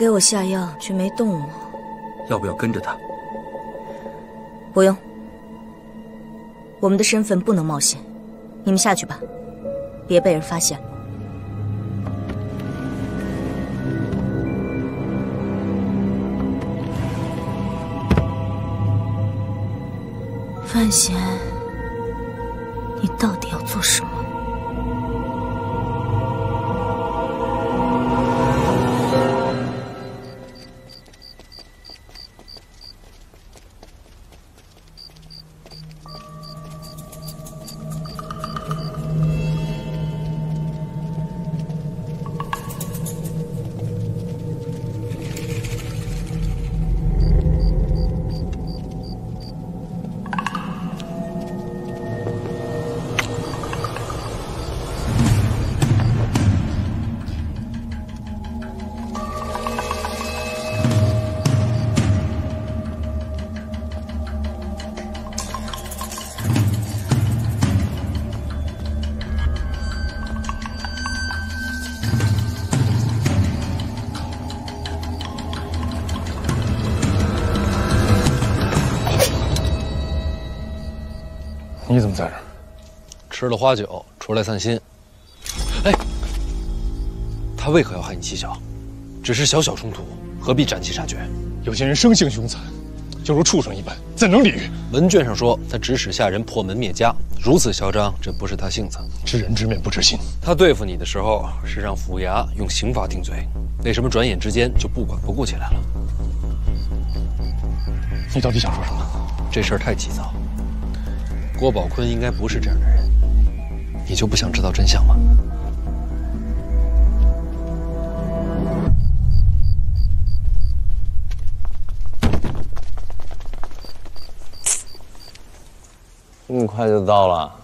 他给我下药，却没动我。要不要跟着他？不用。我们的身份不能冒险，你们下去吧，别被人发现了。范闲，你到底要做什么？你怎么在这儿？吃了花酒，出来散心。哎，他为何要害你妻小？只是小小冲突，何必斩妻杀绝？有些人生性凶残，就如畜生一般，怎能理喻？文卷上说他指使下人破门灭家，如此嚣张，这不是他性子。知人知面不知心。他对付你的时候是让府衙用刑罚定罪，为什么转眼之间就不管不顾起来了？你到底想说什么？这事儿太急躁。郭宝坤应该不是这样的人，你就不想知道真相吗？这么快就到了？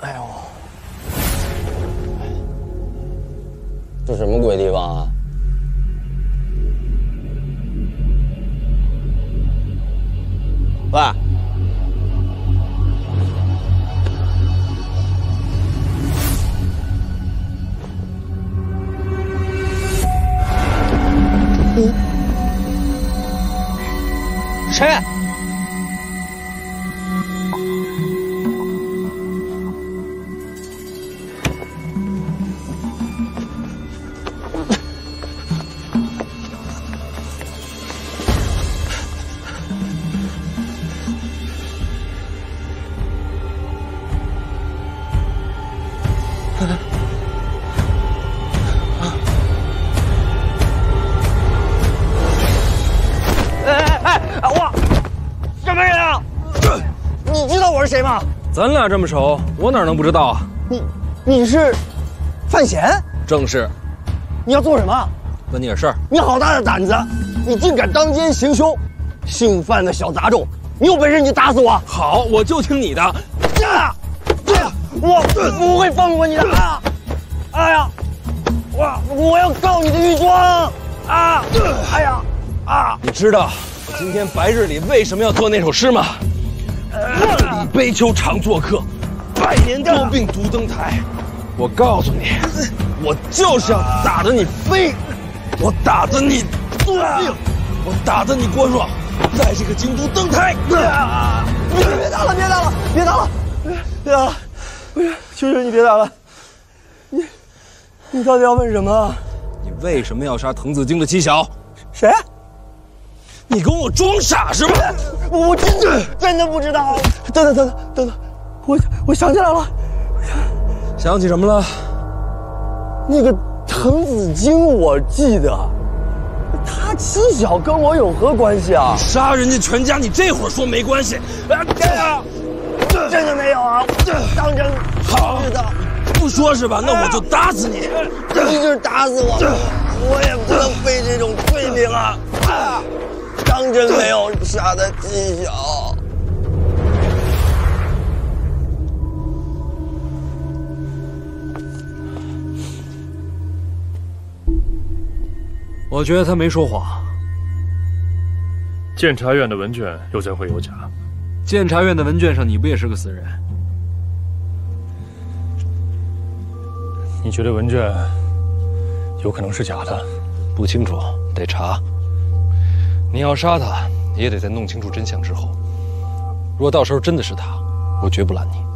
哎呦，这什么鬼地方啊？喂，谁？咱俩这么熟，我哪能不知道啊？你你是范闲？正是。你要做什么？问你点事儿。你好大的胆子！你竟敢当街行凶！姓范的小杂种，你有本事你就打死我！好，我就听你的。啊！我不会放过你的！啊！哎呀！我我要告你的御状！啊！哎呀！啊！你知道我今天白日里为什么要做那首诗吗？悲秋常作客，百年多病独登台。我告诉你，我就是要打得你飞，我打得你多病，我打得你郭若在这个京都登台。啊！别别打了，别打了，别打了，别打了！不是，求求你别打了！你你到底要问什么？你为什么要杀滕子京的妻小？谁？你跟我装傻是吧？我我真的真的不知道。等等等等等等，我我想起来了。想起什么了？那个滕子京，我记得，他妻小跟我有何关系啊？杀人家全家，你这会儿说没关系？啊，真的，真的没有啊！当真，好，知道，不说是吧？那我就打死你！你就是打死我，我也不能背这种罪名啊！啊，当真没有杀的迹象。我觉得他没说谎。监察院的文卷又怎会有假？监察院的文卷上，你不也是个死人？你觉得文卷有可能是假的，不清楚，得查。你要杀他，也得在弄清楚真相之后。如果到时候真的是他，我绝不拦你。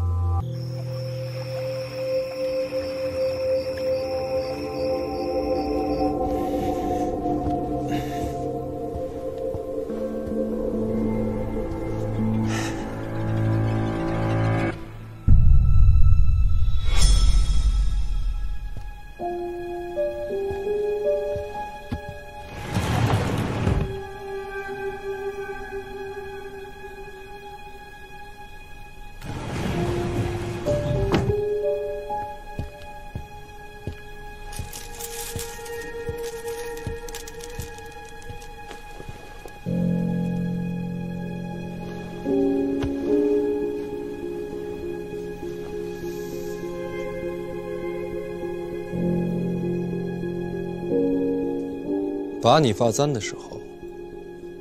拔你发簪的时候，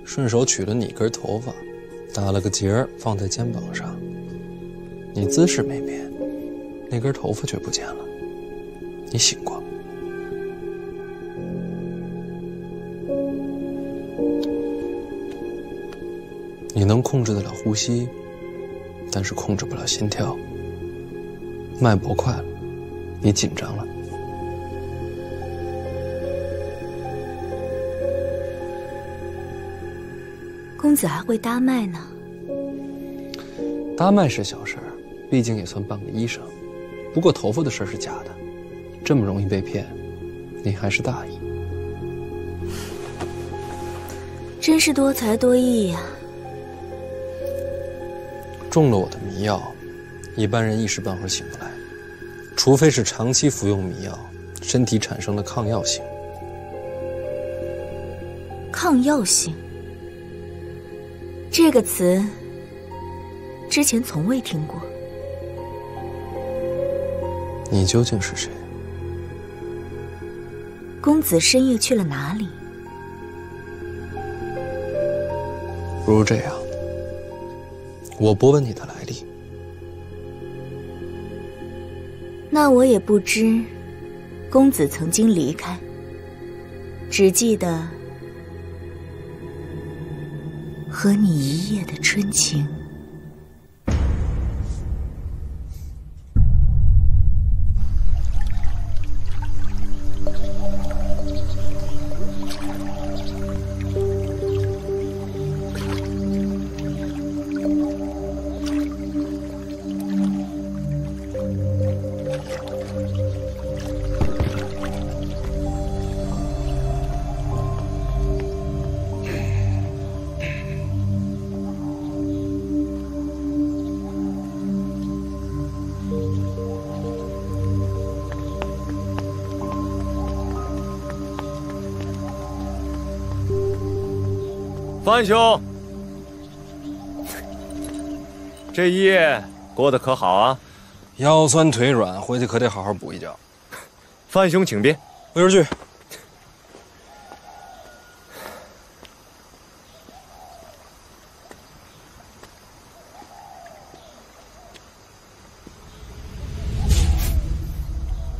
顺手取了你一根头发，打了个结儿放在肩膀上。你姿势没变，那根头发却不见了。你醒过？你能控制得了呼吸，但是控制不了心跳。脉搏快了，你紧张了。公子还会搭脉呢。搭脉是小事儿，毕竟也算半个医生。不过头发的事是假的，这么容易被骗，你还是大意。真是多才多艺呀！中了我的迷药，一般人一时半会儿醒不来，除非是长期服用迷药，身体产生了抗药性。抗药性。这个词之前从未听过。你究竟是谁？公子深夜去了哪里？不如这样，我不问你的来历。那我也不知公子曾经离开，只记得。和你一夜的春情。范兄，这一夜过得可好啊？腰酸腿软，回去可得好好补一觉。范兄，请便。魏儿去。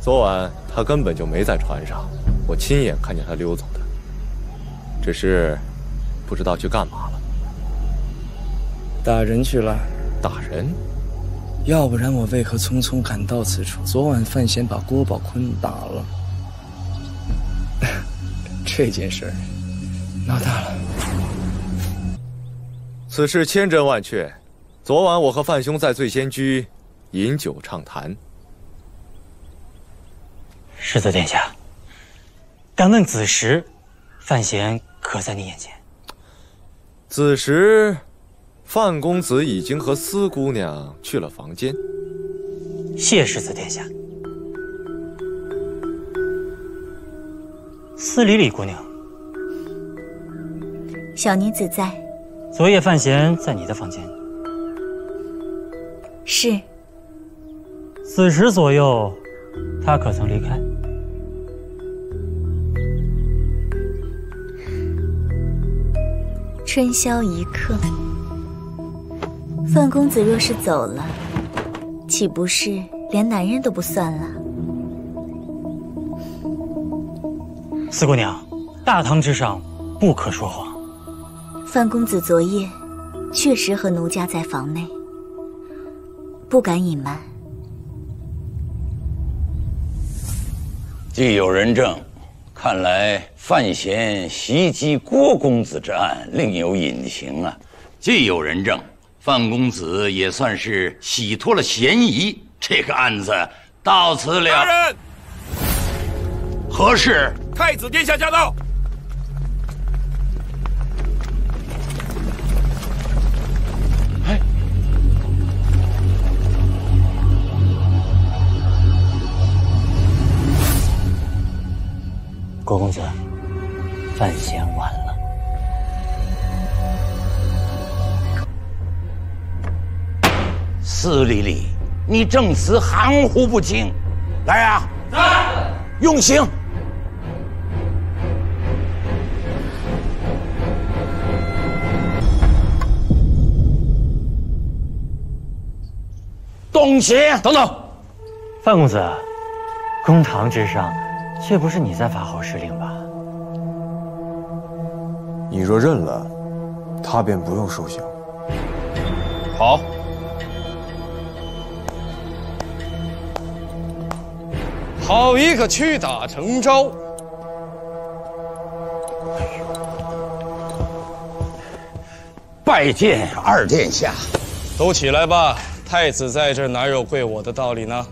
昨晚他根本就没在船上，我亲眼看见他溜走的。只是。不知道去干嘛了。打人去了。打人？要不然我为何匆匆赶到此处？昨晚范闲把郭宝坤打了，这件事闹大了。此事千真万确。昨晚我和范兄在醉仙居饮酒畅谈。世子殿下，敢问子时，范闲可在你眼前？此时，范公子已经和司姑娘去了房间。谢世子殿下。司礼礼姑娘，小女子在。昨夜范闲在你的房间。是。此时左右，他可曾离开？春宵一刻，范公子若是走了，岂不是连男人都不算了？四姑娘，大堂之上不可说谎。范公子昨夜确实和奴家在房内，不敢隐瞒。既有人证，看来范闲袭击郭公子之案另有隐情啊！既有人证，范公子也算是洗脱了嫌疑，这个案子到此了。大人，何事？太子殿下驾到。郭公子，范闲晚了。司礼礼，你证词含糊不清。来呀，来，用刑。动刑！等等，范公子，公堂之上，却不是你在发号施令吧？你若认了，他便不用受刑。好。好一个屈打成招！拜见二殿下。都起来吧，太子在这哪有跪我的道理呢？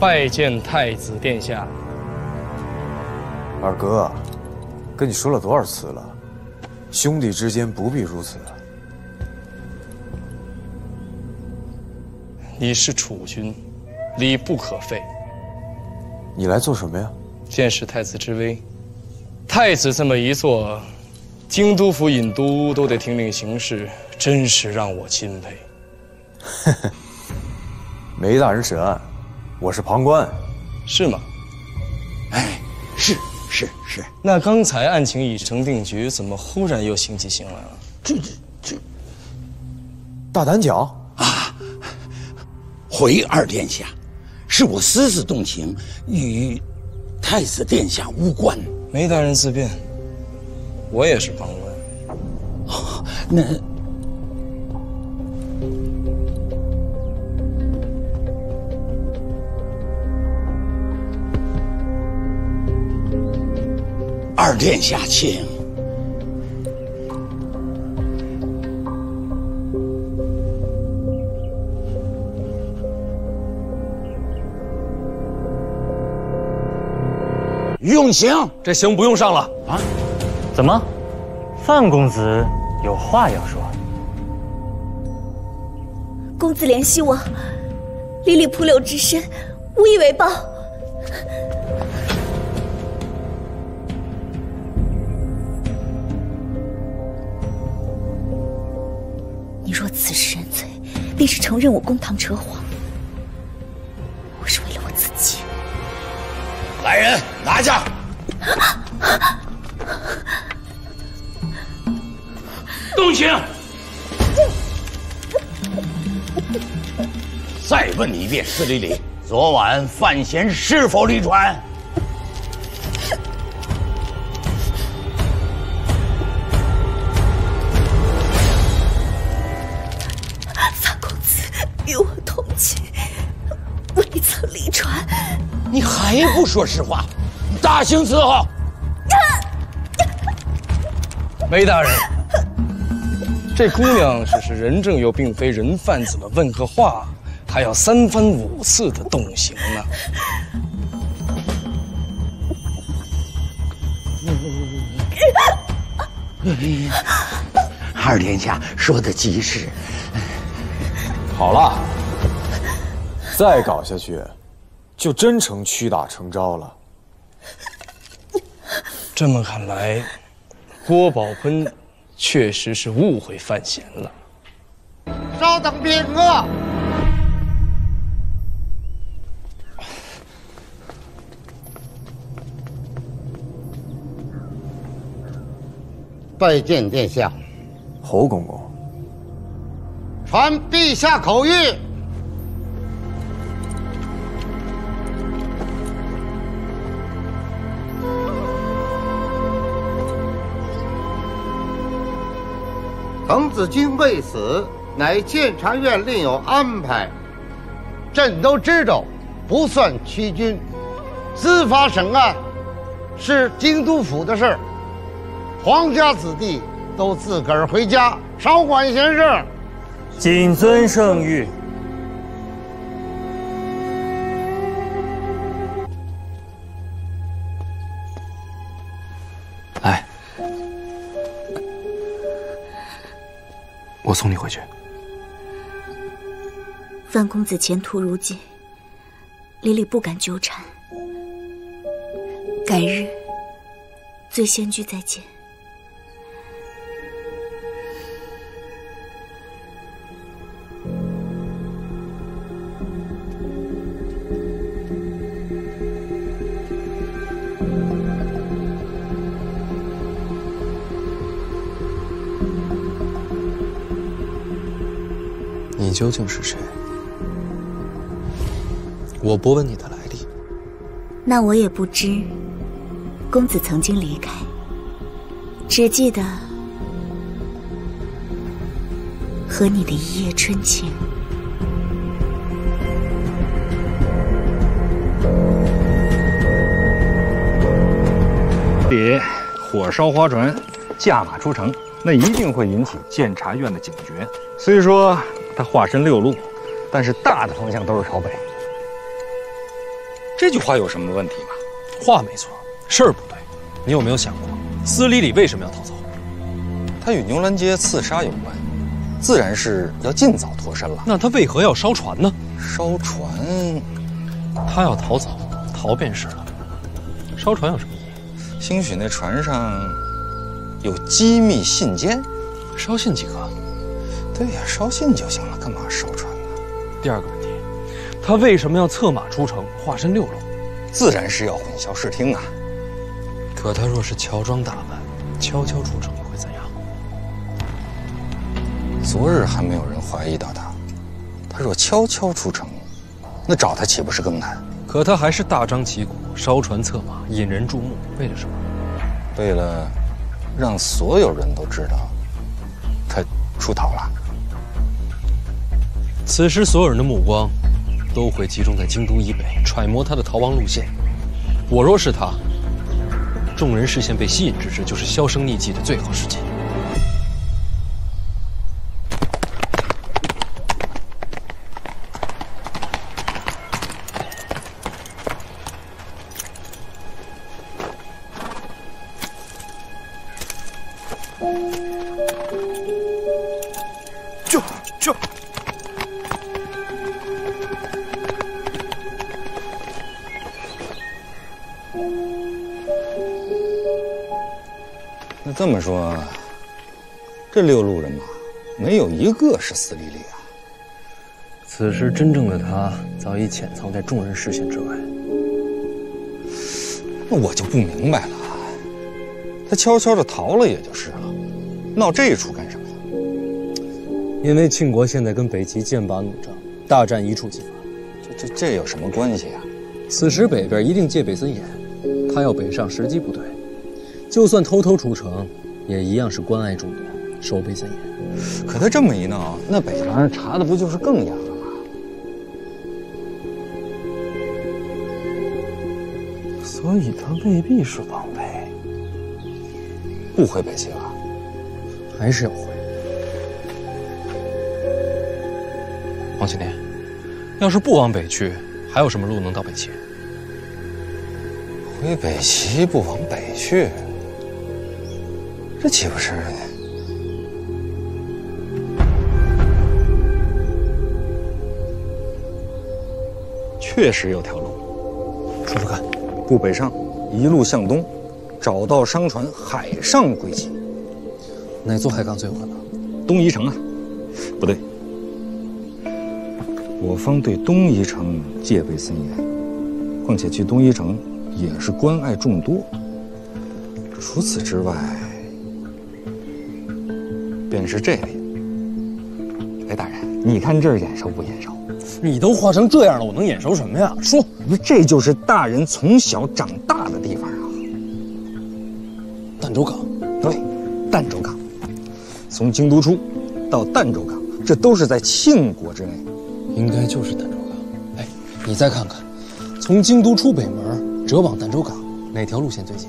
拜见太子殿下。二哥，跟你说了多少次了，兄弟之间不必如此。你是储君，礼不可废。你来做什么呀？见识太子之威。太子这么一做，京都府尹都都得听令行事，真是让我钦佩。梅大人审案，我是旁观，是吗？哎，是是是。那刚才案情已成定局，怎么忽然又兴起心来了？这这这，大胆讲啊！回二殿下，是我私自动情，与太子殿下无关。梅大人自便，我也是旁观。哦，那殿下请。用刑，这刑不用上了啊？怎么，范公子有话要说？公子怜惜我，离里蒲柳之身，无以为报。承认我公堂扯谎。我是为了我自己。来人，拿下！动刑！再问你一遍，司礼礼，昨晚范闲是否离船？说实话，大刑伺候！梅大人，这姑娘只是人证，又并非人贩，子的问个话，还要三番五次的动刑呢？二殿下说的极是。好了，再搞下去。就真成屈打成招了。这么看来，郭宝坤确实是误会范闲了。稍等片刻。拜见殿下。侯公公。传陛下口谕。滕子京未死，乃监察院另有安排。朕都知道，不算欺君。司法审案是京都府的事儿，皇家子弟都自个儿回家，少管闲事。谨遵圣谕。我送你回去。范公子前途如锦，李李不敢纠缠。改日，醉仙居再见。究竟是谁？我不问你的来历。那我也不知，公子曾经离开，只记得和你的一夜春情。别火烧花船，驾马出城，那一定会引起监察院的警觉。虽说他化身六路，但是大的方向都是朝北。这句话有什么问题吗？话没错，事儿不对。你有没有想过，司礼礼为什么要逃走？他与牛栏街刺杀有关，自然是要尽早脱身了。那他为何要烧船呢？烧船，他要逃走，逃便是了。烧船有什么意义？兴许那船上有机密信笺，烧信即可。对呀，捎信就行了，干嘛烧船呢？第二个问题，他为什么要策马出城，化身六路？自然是要混淆视听啊。可他若是乔装打扮，悄悄出城，会怎样？昨日还没有人怀疑到他，他若悄悄出城，那找他岂不是更难？可他还是大张旗鼓烧船策马，引人注目，为了什么？为了让所有人都知道他出逃了。此时，所有人的目光都会集中在京都以北，揣摩他的逃亡路线。我若是他，众人视线被吸引之时，就是销声匿迹的最好时机。么说，这六路人马没有一个是司礼礼啊！此时，真正的他早已潜藏在众人视线之外。那我就不明白了，他悄悄的逃了也就是了，闹这一出干什么呀？因为庆国现在跟北齐剑拔弩张，大战一触即发。这这这有什么关系啊？此时北边一定戒备森严，他要北上时机不对，就算偷偷出城，也一样是关爱众多，守备森严。可他这么一闹，那北方人查的不就是更严了吗？所以他未必是王北，不回北齐了，还是要回。王青天，要是不往北去，还有什么路能到北齐？回北齐不往北去，这岂不是？确实有条路，说说看。不北上，一路向东，找到商船，海上归期。哪座海港最有可能？东夷城啊？不对，我方对东夷城戒备森严，况且去东夷城也是关爱众多。除此之外，便是这里。哎，大人，你看这儿眼熟不眼熟？你都画成这样了，我能眼熟什么呀？说，不是，这就是大人从小长大的地方啊。儋州港，对，儋州港。从京都出，到儋州港，这都是在庆国之内。应该就是儋州港。哎，你再看看，从京都出北门折往儋州港，哪条路线最近？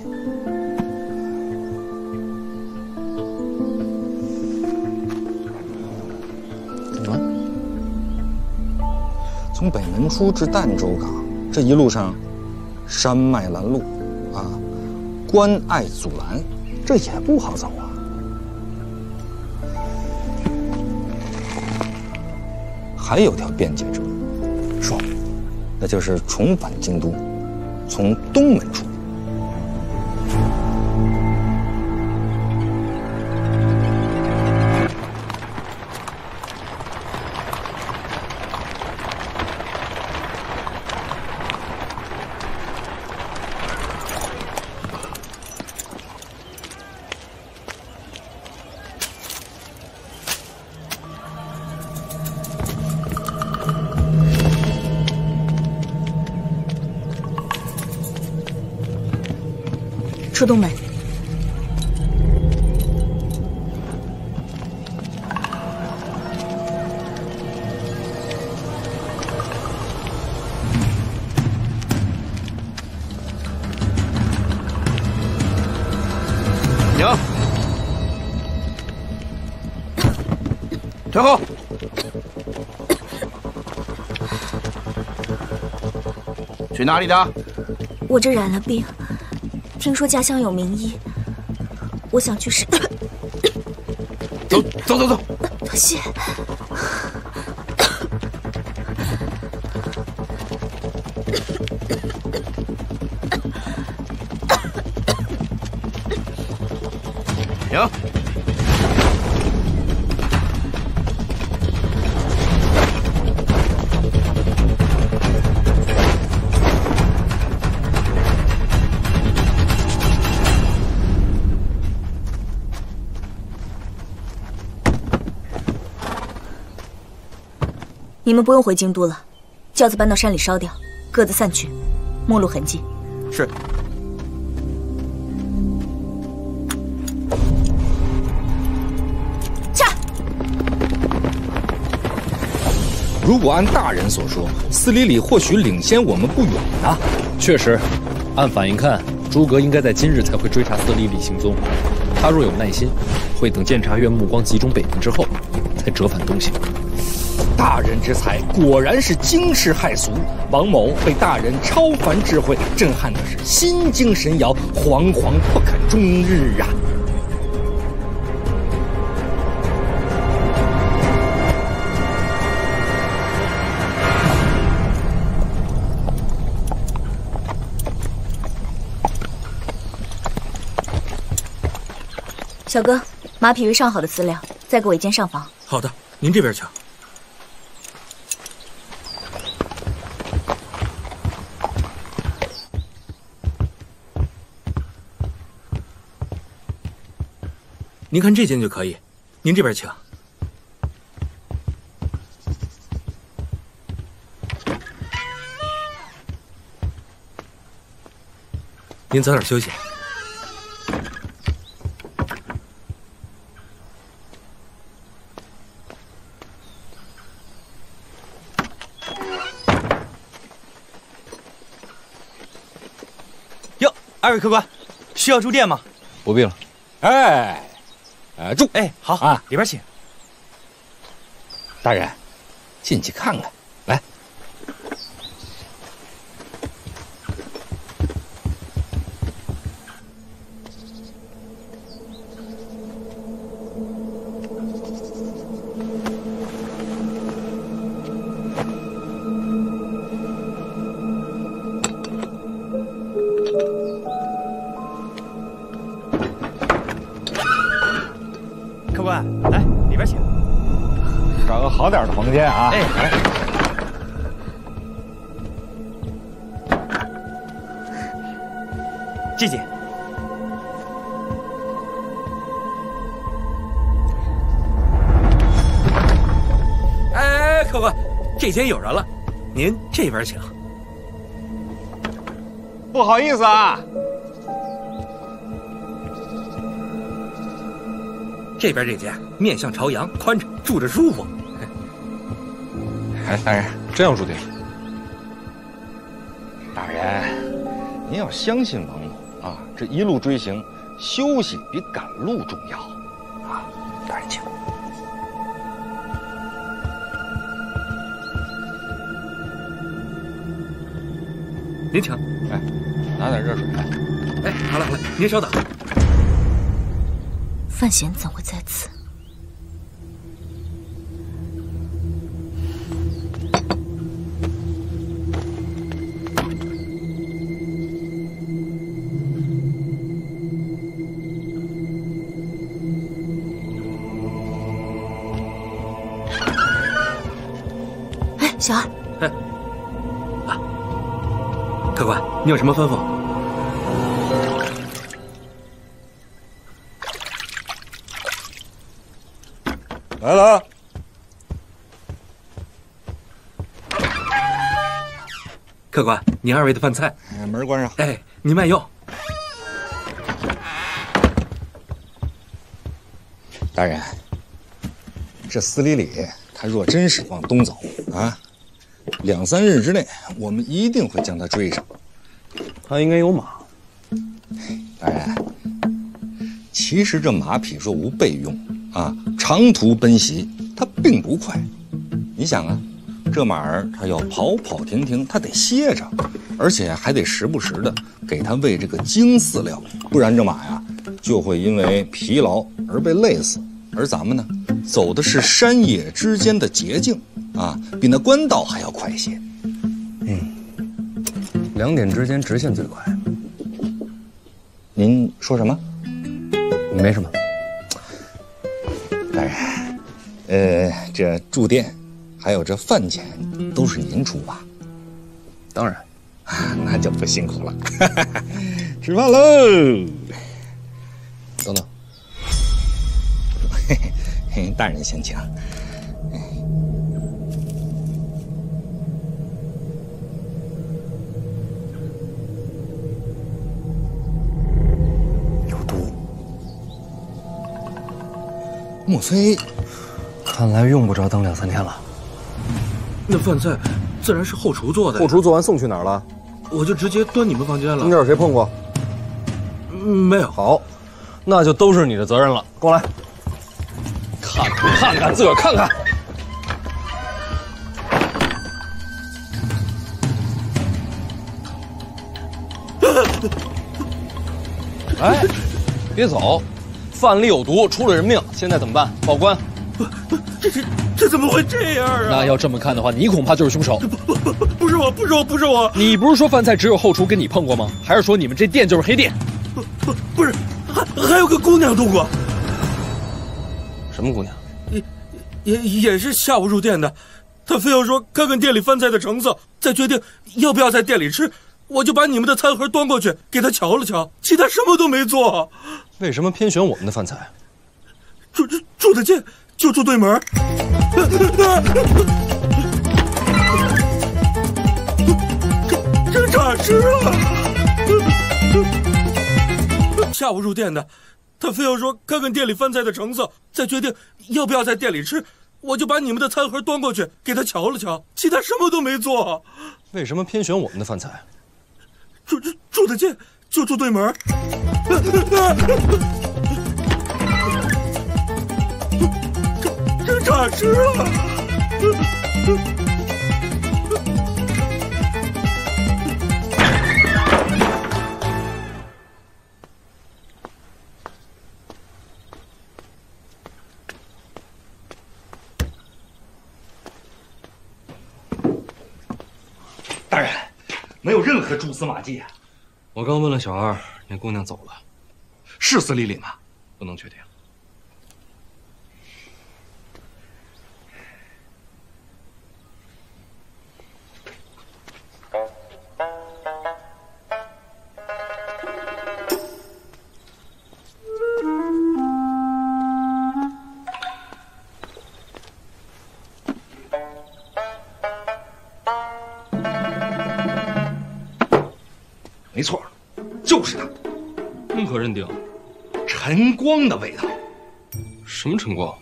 北门出至儋州港这一路上，山脉拦路，啊，关隘阻拦，这也不好走啊。还有条便捷之路，说，那就是重返京都，从东门出。出哪里的？我这染了病，听说家乡有名医，我想去试。走走走走！多谢。你们不用回京都了，轿子搬到山里烧掉，各自散去，没入痕迹。是。驾！如果按大人所说，司礼礼或许领先我们不远啊。确实，按反应看，诸葛应该在今日才会追查司礼礼行踪。他若有耐心，会等监察院目光集中北门之后，才折返东行。大人之才果然是惊世骇俗，王某被大人超凡智慧震撼的是心惊神摇，惶惶不可终日啊！小哥，马匹为上好的饲料，再给我一间上房。好的，您这边请。您看这间就可以，您这边请。您早点休息。哟，二位客官，需要住店吗？不必了。哎，呃，住。哎，好啊，里边请。大人，进去看看。官，这间有人了，您这边请。不好意思啊，这边这间面向朝阳，宽敞，住着舒服。哎，大人，真有住定。大人，您要相信王某啊！这一路追行，休息比赶路重要您请。哎，拿点热水来。哎，好嘞好嘞，您稍等。范闲怎会在此？你有什么吩咐？来了。客官，您二位的饭菜。门关上。哎，您慢用。大人，这司礼里他若真是往东走啊，两三日之内，我们一定会将他追上。他应该有马。大人，其实这马匹若无备用啊，长途奔袭它并不快。你想啊，这马儿它要跑跑停停，它得歇着，而且还得时不时的给它喂这个精饲料，不然这马呀就会因为疲劳而被累死。而咱们呢，走的是山野之间的捷径啊，比那官道还要快些。嗯，两点之间直线最快。您说什么？没什么。大人，呃，这住店，还有这饭钱，都是您出吧？当然，啊，那就不辛苦了。吃饭喽！等等，嘿，大人先请。莫非？看来用不着等两三天了。那饭菜自然是后厨做的。后厨做完送去哪儿了？我就直接端你们房间了。中间有谁碰过？嗯，没有。好，那就都是你的责任了。过来，看看看看，自个儿看看。哎，别走，饭里有毒，出了人命，现在怎么办？报官。不不这这这怎么会这样啊？那要这么看的话，你恐怕就是凶手。不不不，不是我，不是我，不是我。你不是说饭菜只有后厨跟你碰过吗？还是说你们这店就是黑店？不不不是，还还有个姑娘路过。什么姑娘？也也也是下午入店的，她非要说看看店里饭菜的成色，再决定要不要在店里吃。我就把你们的餐盒端过去给他瞧了瞧，其他什么都没做。为什么偏选我们的饭菜？住住住得近。就住对门，这咋吃啊？下午入店的，他非要说看看店里饭菜的成色，再决定要不要在店里吃。我就把你们的餐盒端过去给他瞧了瞧，其他什么都没做。为什么偏选我们的饭菜？住住住得近，就住对门。这咋吃啊？没有任何蛛丝马迹啊！我刚问了小二，那姑娘走了，是司礼里吗？不能确定。就是他。认可认定。晨光的味道，什么晨光？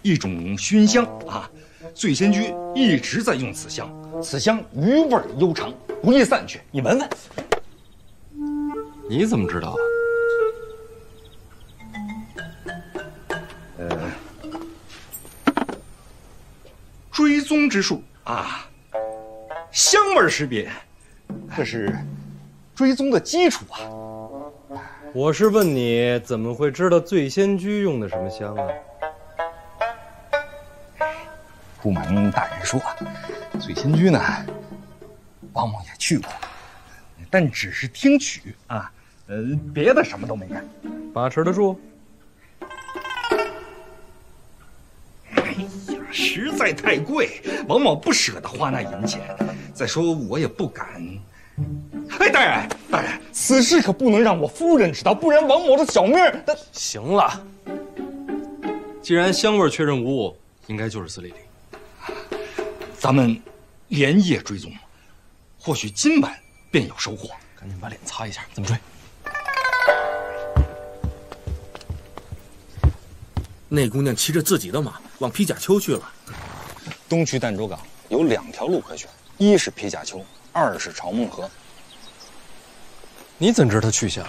一种熏香啊，醉仙居一直在用此香，此香余味悠长，不易散去。你闻闻。你怎么知道？呃，追踪之术啊，香味识别，这是追踪的基础啊。我是问你怎么会知道醉仙居用的什么香啊？不瞒大人说，醉仙居呢，王某也去过，但只是听取啊，呃，别的什么都没干。把持得住？哎呀，实在太贵，王某不舍得花那银钱。再说我也不敢。哎，大人，大人，此事可不能让我夫人知道，不然王某的小命那行了。既然香味确认无误，应该就是司丽丽。咱们连夜追踪，或许今晚便有收获。赶紧把脸擦一下，怎么追？那姑娘骑着自己的马往皮甲丘去了。东去儋州港有两条路可选，一是皮甲丘，二是朝梦河。你怎知他去向？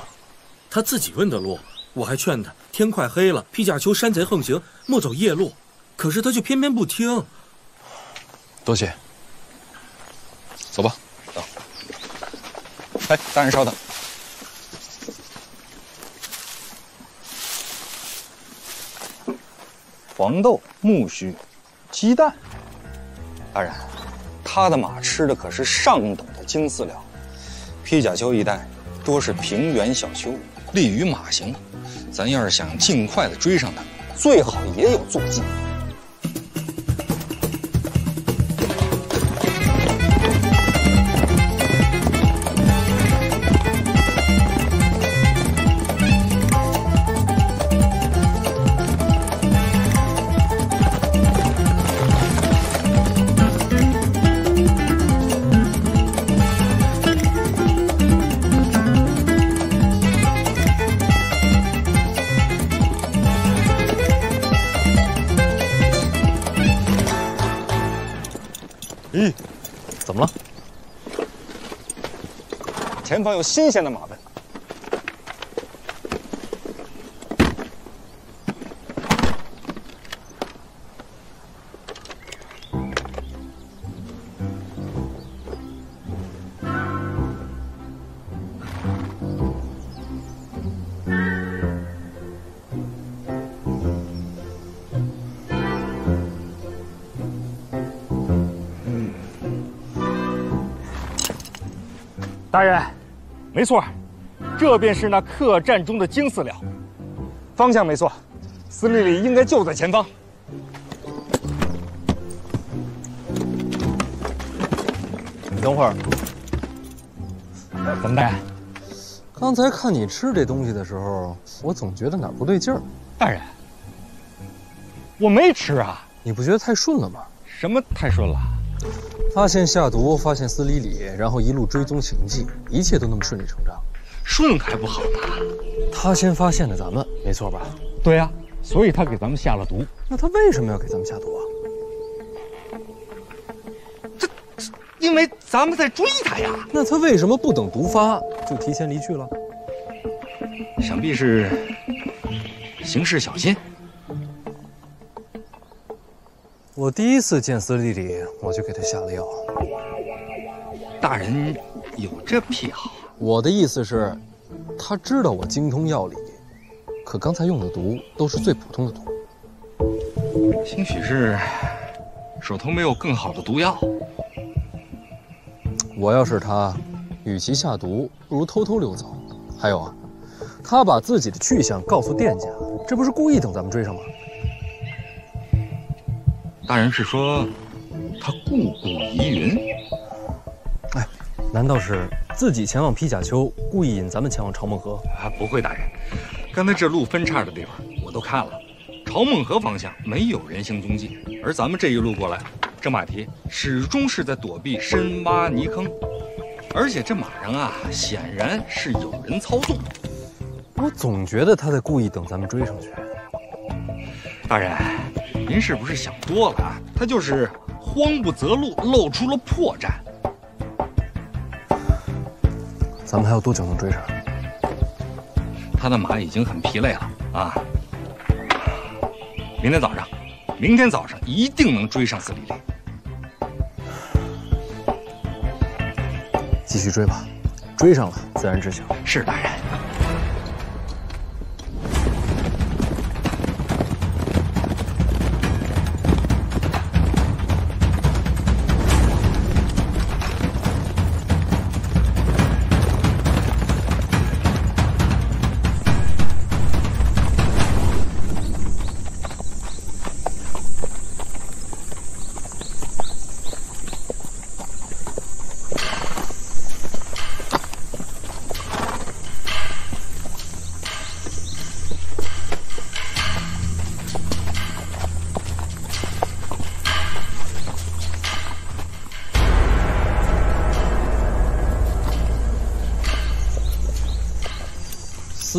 他自己问的路。我还劝他天快黑了，披甲丘山贼横行，莫走夜路。可是他却偏偏不听。多谢。走吧。走。哎，大人稍等。黄豆、苜蓿、鸡蛋。大人，他的马吃的可是上等的精饲料。披甲丘一带多是平原小丘，利于马行。咱要是想尽快的追上他，最好也有坐骑。方有新鲜的马奔。大人，没错，这便是那客栈中的精饲料，方向没错，司丽丽应该就在前方。你等会儿，怎么的？刚才看你吃这东西的时候，我总觉得哪儿不对劲儿。大人，我没吃啊，你不觉得太顺了吗？什么太顺了？发现下毒，发现司理理，然后一路追踪行迹，一切都那么顺理成章。顺还不好吗？他先发现的咱们，没错吧？对呀，所以他给咱们下了毒。那他为什么要给咱们下毒啊？这，因为咱们在追他呀。那他为什么不等毒发就提前离去了？想必是行事小心。我第一次见司丽丽，我就给她下了药。大人有这癖好？我的意思是，他知道我精通药理，可刚才用的毒都是最普通的毒。兴许是手头没有更好的毒药。我要是他，与其下毒，不如偷偷溜走。还有啊，他把自己的去向告诉店家，这不是故意等咱们追上吗？大人是说，他故布疑云？哎，难道是自己前往披甲丘，故意引咱们前往朝梦河？啊，不会，大人。刚才这路分叉的地方我都看了，朝梦河方向没有人行踪迹，而咱们这一路过来，这马蹄始终是在躲避深挖泥坑，而且这马上啊，显然是有人操纵。我总觉得他在故意等咱们追上去。大人，您是不是想多了啊？他就是慌不择路，露出了破绽。咱们还有多久能追上？他的马已经很疲累了啊！明天早上，明天早上一定能追上司李丽。继续追吧，追上了自然知晓。是大人。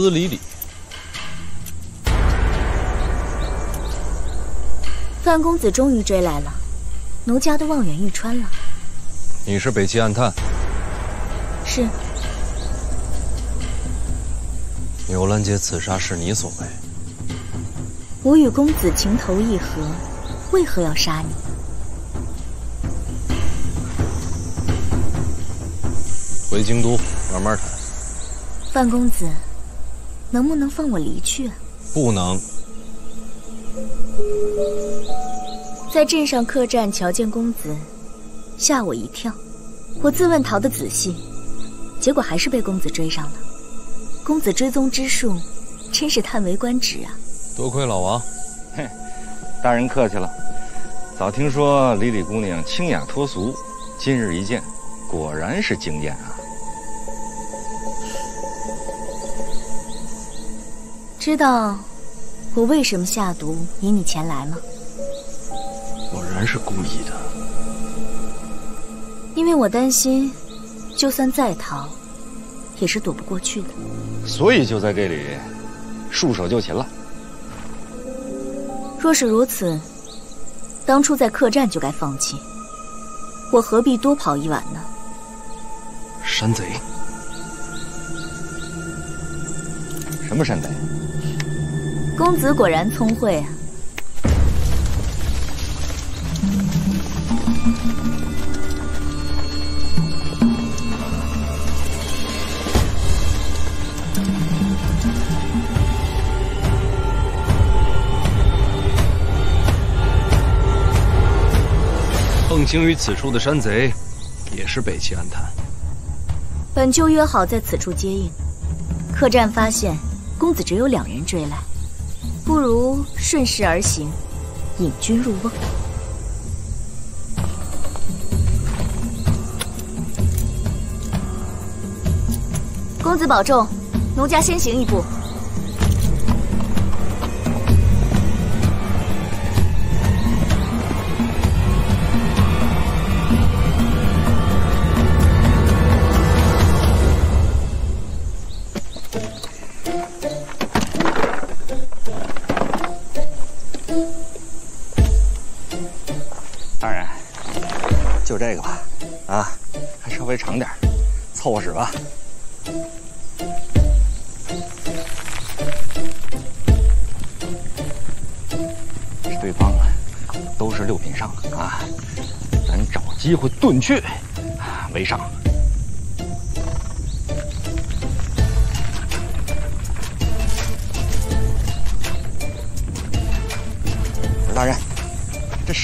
司礼礼，范公子终于追来了，奴家都望眼欲穿了。你是北齐暗探？是。纽兰杰刺杀是你所为？我与公子情投意合，为何要杀你？回京都慢慢谈。范公子。能不能放我离去啊？不能。在镇上客栈瞧见公子，吓我一跳。我自问逃得仔细，结果还是被公子追上了。公子追踪之术，真是叹为观止啊！多亏老王。嘿，大人客气了。早听说李李姑娘清雅脱俗，今日一见，果然是惊艳啊！知道我为什么下毒引你前来吗？果然是故意的。因为我担心，就算再逃，也是躲不过去的。所以就在这里束手就擒了。若是如此，当初在客栈就该放弃。我何必多跑一晚呢？山贼？什么山贼？公子果然聪慧啊！奉行于此处的山贼，也是北齐安探。本就约好在此处接应，客栈发现公子只有两人追来。不如顺势而行，引君入瓮。公子保重，奴家先行一步。这个吧，啊，还稍微长点凑合使吧。对方都是六品上啊，咱找机会遁去，为上。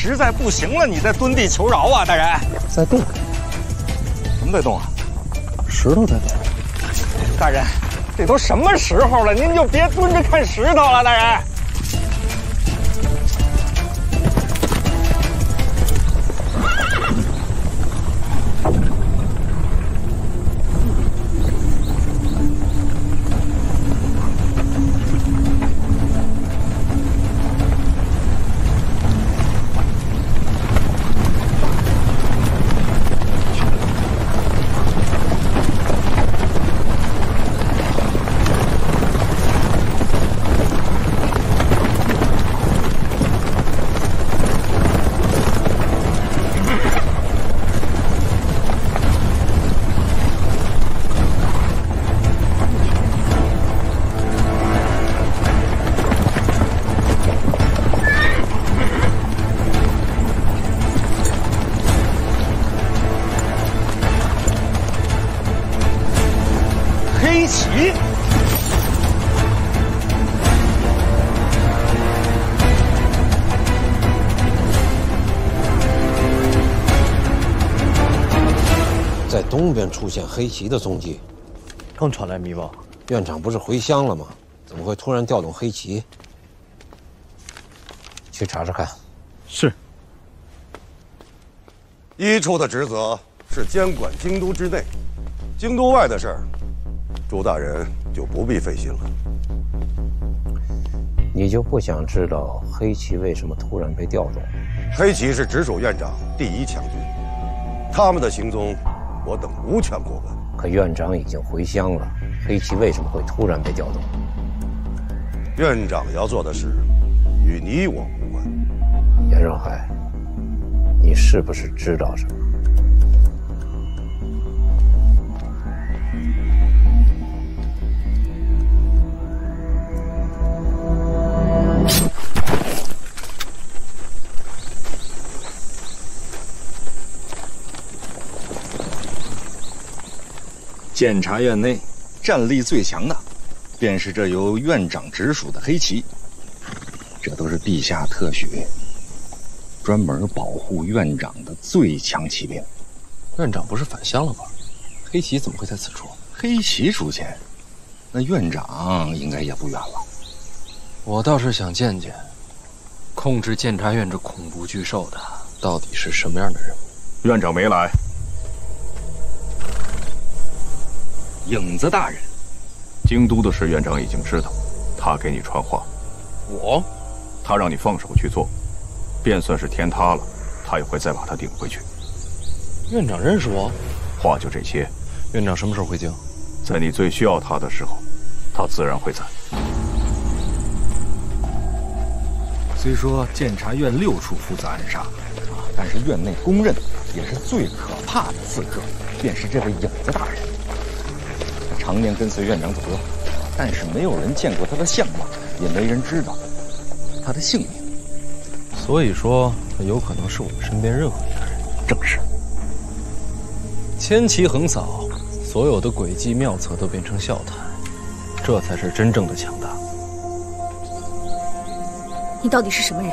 实在不行了，你再蹲地求饶啊！大人，再动。什么在动啊，石头在动。大人，这都什么时候了，您就别蹲着看石头了，大人。边出现黑旗的踪迹，刚传来密报，院长不是回乡了吗？怎么会突然调动黑旗？去查查看。是。一处的职责是监管京都之内，京都外的事儿，朱大人就不必费心了。你就不想知道黑旗为什么突然被调动？黑旗是直属院长第一强军，他们的行踪。我等无权过问。可院长已经回乡了，黑旗为什么会突然被调动？院长要做的事，与你我无关。严若海，你是不是知道什么？监察院内战力最强的，便是这由院长直属的黑旗。这都是陛下特许，专门保护院长的最强骑兵。院长不是返乡了吗？黑旗怎么会在此处？黑旗出现，那院长应该也不远了。我倒是想见见，控制监察院这恐怖巨兽的到底是什么样的人物。院长没来。影子大人，京都的事院长已经知道，他给你传话。我，他让你放手去做，便算是天塌了，他也会再把他顶回去。院长认识我，话就这些。院长什么时候回京？在你最需要他的时候，他自然会在。虽说监察院六处负责暗杀，但是院内公认也是最可怕的刺客，便是这位影子大人。常年跟随院长左右，但是没有人见过他的相貌，也没人知道他的姓名。所以说，他有可能是我们身边任何一个人。正是。千骑横扫，所有的诡计妙策都变成笑谈，这才是真正的强大。你到底是什么人？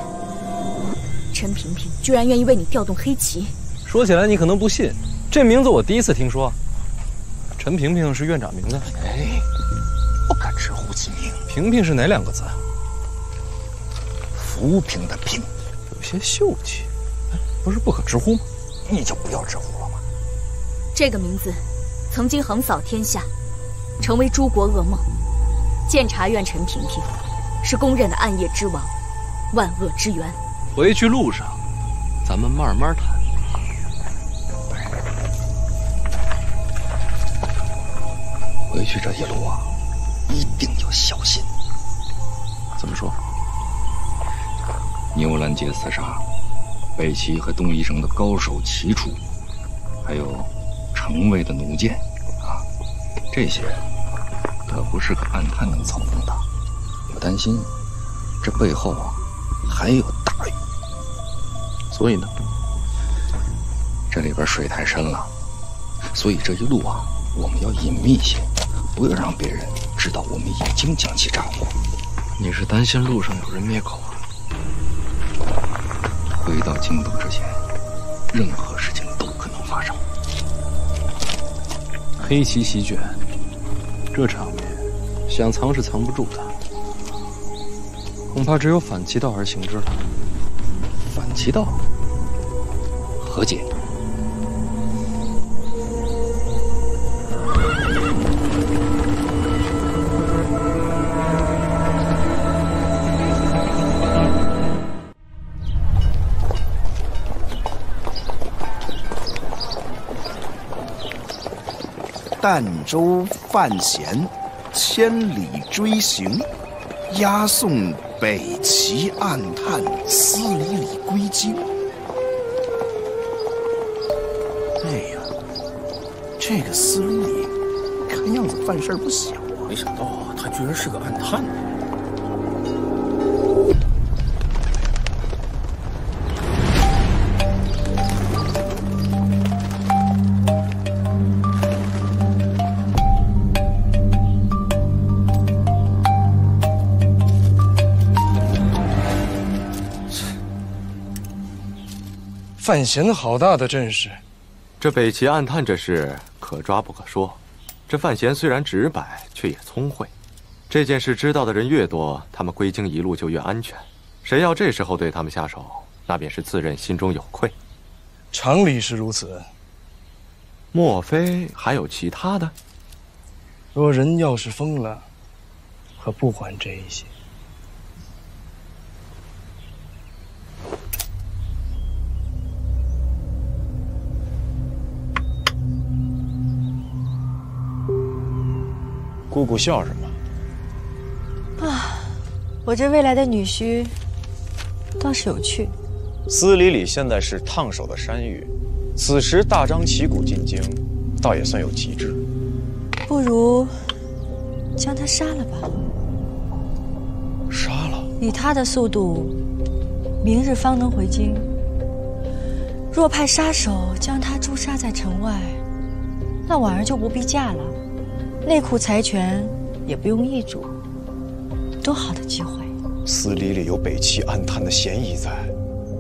陈萍萍居然愿意为你调动黑旗？说起来你可能不信，这名字我第一次听说。陈萍萍是院长名字，哎，不敢直呼其名。萍萍是哪两个字？浮萍的萍，有些秀气，不是不可直呼吗？你就不要直呼了吗？这个名字曾经横扫天下，成为诸国噩梦。监察院陈萍萍是公认的暗夜之王，万恶之源。回去路上，咱们慢慢谈。回去这一路啊，一定要小心。怎么说？牛兰街刺杀，北齐和东夷城的高手齐楚，还有城卫的弩箭啊，这些可不是个暗探能操纵的。我担心这背后啊还有大鱼。所以呢，这里边水太深了，所以这一路啊，我们要隐秘些。不要让别人知道我们已经将其炸获。你是担心路上有人灭口啊？回到京都之前，任何事情都可能发生。黑旗席卷，这场面想藏是藏不住的，恐怕只有反其道而行之了。反其道？何解？儋州范闲千里追行，押送北齐暗探司礼礼归京。哎呀，这个司礼礼看样子犯事不小啊！没想到啊，他居然是个暗探。范闲好大的阵势。这北齐暗探这事可抓不可说。这范闲虽然直白，却也聪慧。这件事知道的人越多，他们归京一路就越安全。谁要这时候对他们下手，那便是自认心中有愧。常理是如此。莫非还有其他的？若人要是疯了，可不管这一些。姑姑笑什么？啊，我这未来的女婿倒是有趣。司礼里现在是烫手的山芋，此时大张旗鼓进京，倒也算有极致。不如将他杀了吧。杀了？以他的速度，明日方能回京。若派杀手将他诛杀在城外，那婉儿就不必嫁了。内库财权也不用易主，多好的机会！司礼里有北齐暗探的嫌疑在，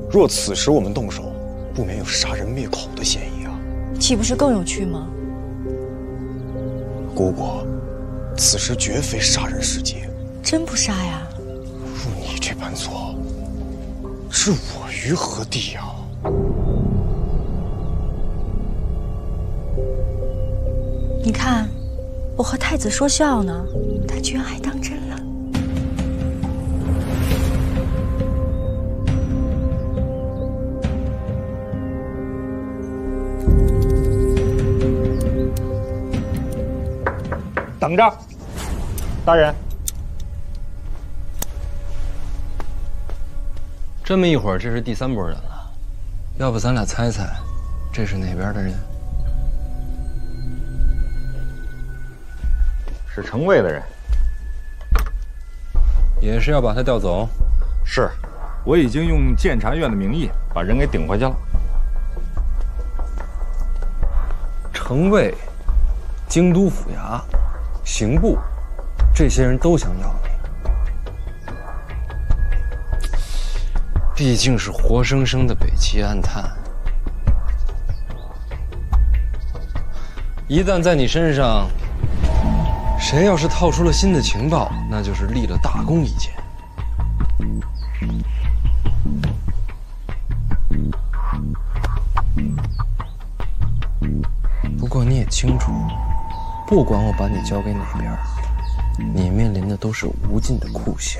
若此时我们动手，不免有杀人灭口的嫌疑啊！岂不是更有趣吗？姑姑，此时绝非杀人时机。真不杀呀？若你这般做，置我于何地呀？你看。我和太子说笑呢，他居然还当真了。等着，大人。这么一会儿，这是第三波人了。要不咱俩猜猜，这是哪边的人？是城卫的人，也是要把他调走。是，我已经用监察院的名义把人给顶回去了。城卫、京都府衙、刑部，这些人都想要你。毕竟是活生生的北齐暗探，一旦在你身上。谁要是套出了新的情报，那就是立了大功一件。不过你也清楚，不管我把你交给哪边，你面临的都是无尽的酷刑，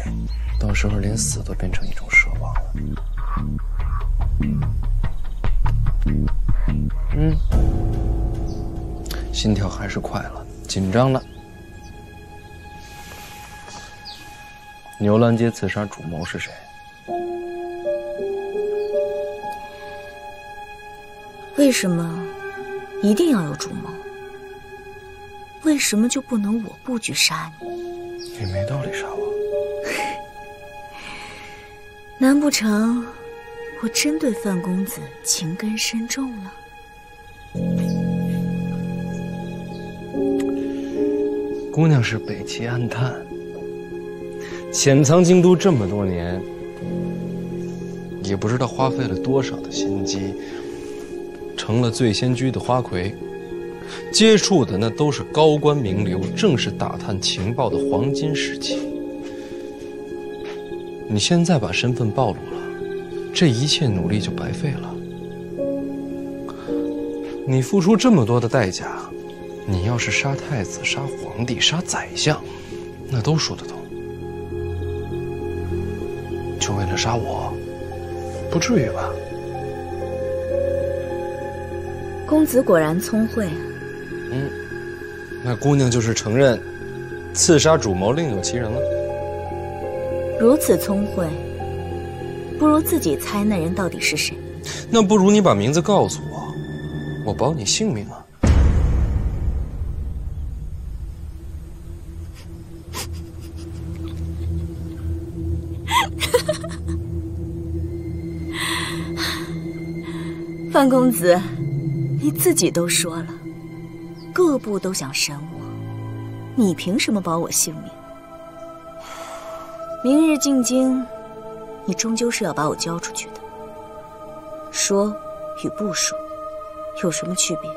到时候连死都变成一种奢望了。嗯，心跳还是快了，紧张了。牛栏街刺杀主谋是谁？为什么一定要有主谋？为什么就不能我布局杀你？你没道理杀我。难不成我真对范公子情根深重了？姑娘是北齐暗探。潜藏京都这么多年，也不知道花费了多少的心机，成了醉仙居的花魁，接触的那都是高官名流，正是打探情报的黄金时期。你现在把身份暴露了，这一切努力就白费了。你付出这么多的代价，你要是杀太子、杀皇帝、杀宰相，那都说得通。杀我，不至于吧？公子果然聪慧啊！嗯，那姑娘就是承认刺杀主谋另有其人了。如此聪慧，不如自己猜那人到底是谁。那不如你把名字告诉我，我保你性命啊！范公子，你自己都说了，各部都想审我，你凭什么保我性命？明日进京，你终究是要把我交出去的。说，与不说有什么区别？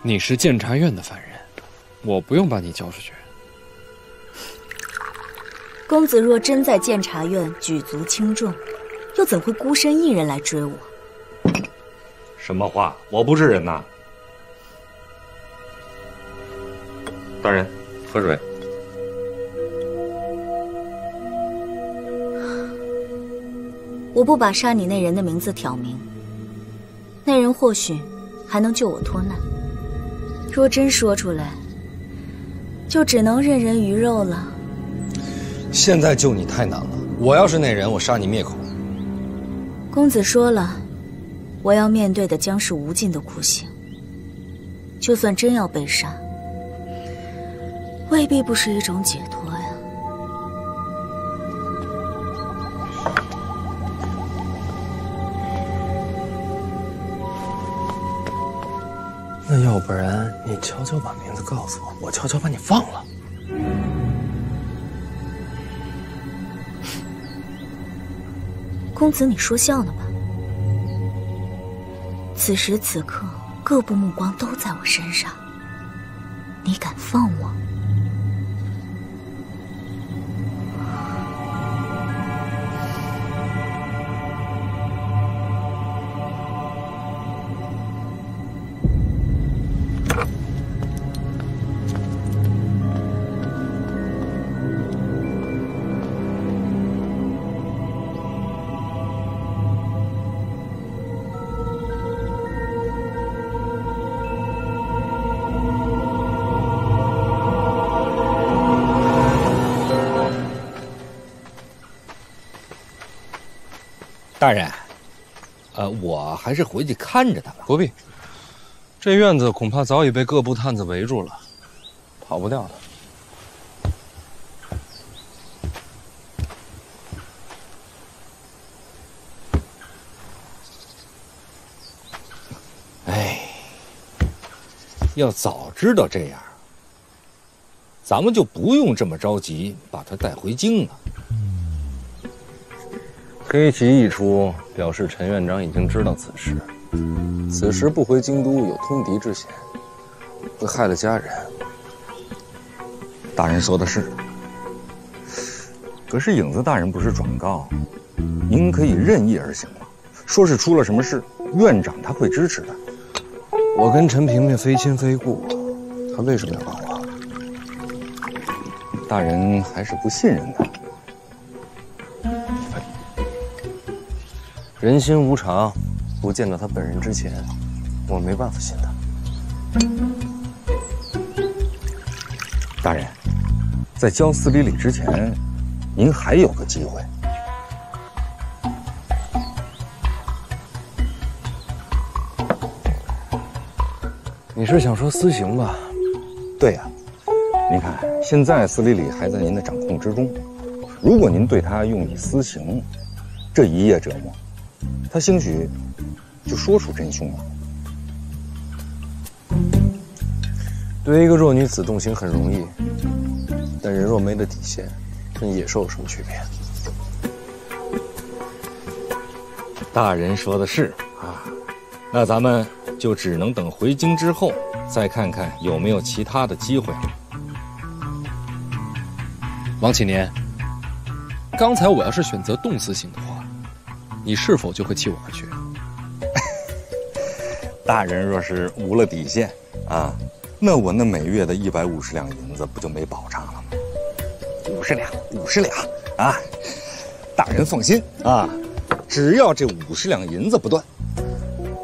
你是监察院的犯人，我不用把你交出去。公子若真在监察院举足轻重，又怎会孤身一人来追我？什么话？我不是人呐！大人，喝水。我不把杀你那人的名字挑明，那人或许还能救我脱难。若真说出来，就只能任人鱼肉了。现在救你太难了。我要是那人，我杀你灭口。公子说了，我要面对的将是无尽的苦刑。就算真要被杀，未必不是一种解脱呀。那要不然你悄悄把名字告诉我，我悄悄把你放了。公子，你说笑呢吧？此时此刻，各部目光都在我身上，你敢放我？大人，呃，我还是回去看着他吧。不必，这院子恐怕早已被各部探子围住了，跑不掉的。哎，要早知道这样，咱们就不用这么着急把他带回京了。黑旗一出，表示陈院长已经知道此事。此时不回京都，有通敌之嫌，会害了家人。大人说的是，可是影子大人不是转告，您可以任意而行吗。说是出了什么事，院长他会支持的。我跟陈萍萍非亲非故，他为什么要帮我？大人还是不信任他。人心无常，不见到他本人之前，我没办法信他。大人，在交司礼礼之前，您还有个机会。你是想说私刑吧？对呀，您看，现在司礼礼还在您的掌控之中，如果您对他用以私刑，这一夜折磨。他兴许就说出真凶了。对一个弱女子动刑很容易，但人若没了底线，跟野兽有什么区别？大人说的是啊，那咱们就只能等回京之后，再看看有没有其他的机会。王启年，刚才我要是选择动私刑的话。你是否就会弃我而去？大人若是无了底线啊，那我那每月的一百五十两银子不就没保障了吗？五十两，五十两啊！大人放心啊，只要这五十两银子不断，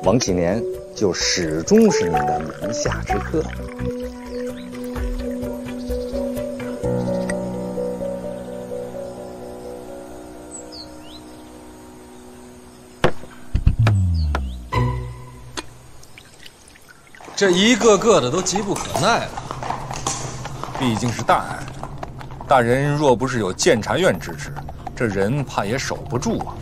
王启年就始终是您的门下之客。这一个个的都急不可耐了。毕竟是大案，大人若不是有监察院支持，这人怕也守不住啊。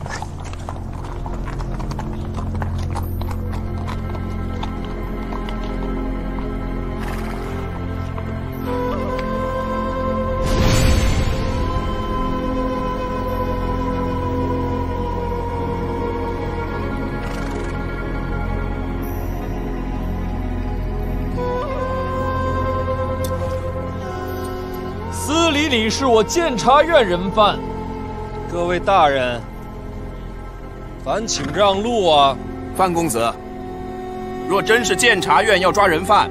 是我监察院人犯。各位大人，烦请让路啊！范公子，若真是监察院要抓人犯，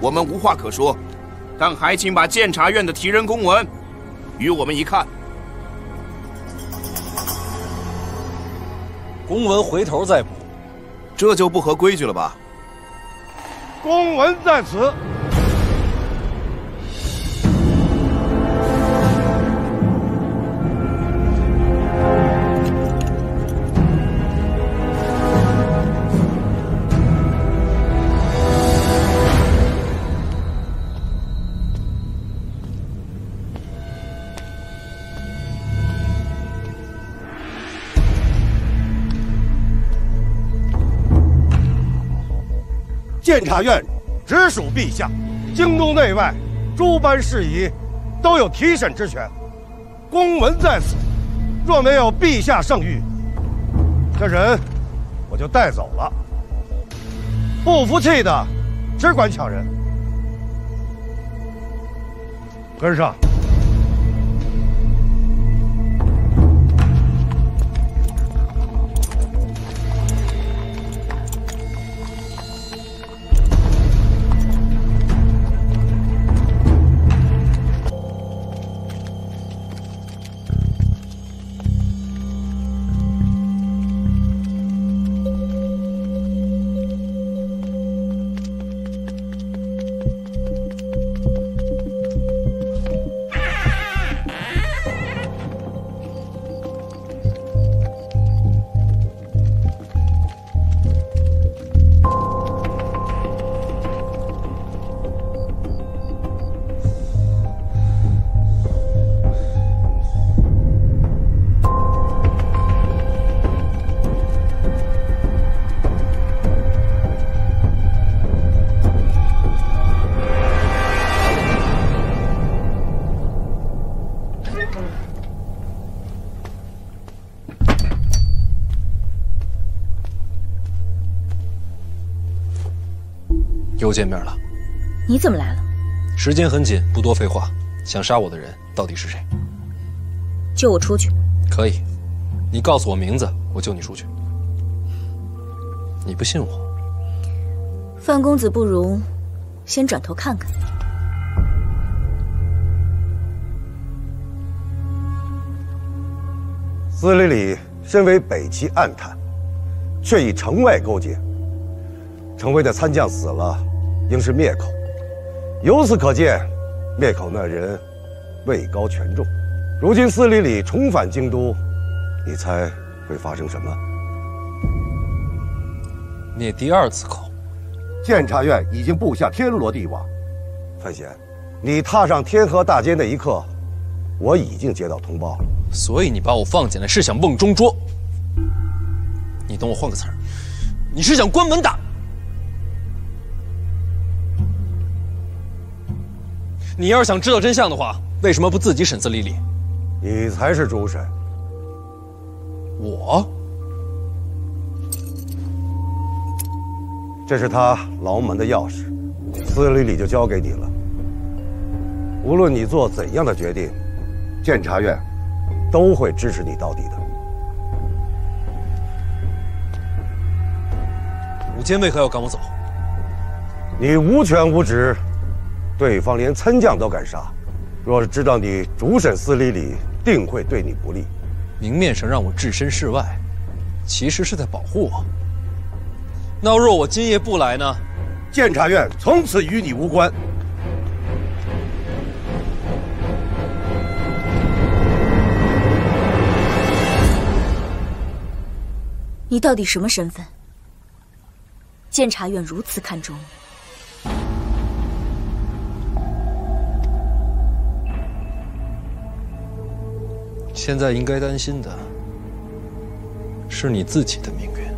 我们无话可说，但还请把监察院的提人公文与我们一看。公文回头再补，这就不合规矩了吧？公文在此。监察院直属陛下，京都内外诸般事宜都有提审之权。公文在此，若没有陛下圣谕，这人我就带走了。不服气的，只管抢人。跟上。又见面了，你怎么来了？时间很紧，不多废话。想杀我的人到底是谁？救我出去。可以，你告诉我名字，我救你出去。你不信我？范公子不如先转头看看。司礼里身为北齐暗探，却与城外勾结。城外的参将死了。应是灭口，由此可见，灭口那人位高权重。如今司礼里重返京都，你猜会发生什么？灭第二次口。监察院已经布下天罗地网。范闲，你踏上天河大街那一刻，我已经接到通报了。所以你把我放进来是想瓮中捉。你等我换个词儿，你是想关门打？你要是想知道真相的话，为什么不自己审司理理？你才是主审。我？这是他牢门的钥匙，司理理就交给你了。无论你做怎样的决定，监察院都会支持你到底的。武坚为何要赶我走？你无权无职。对方连参将都敢杀，若是知道你主审司礼礼，定会对你不利。明面上让我置身事外，其实是在保护我。那若我今夜不来呢？监察院从此与你无关。你到底什么身份？监察院如此看重你。现在应该担心的是你自己的命运。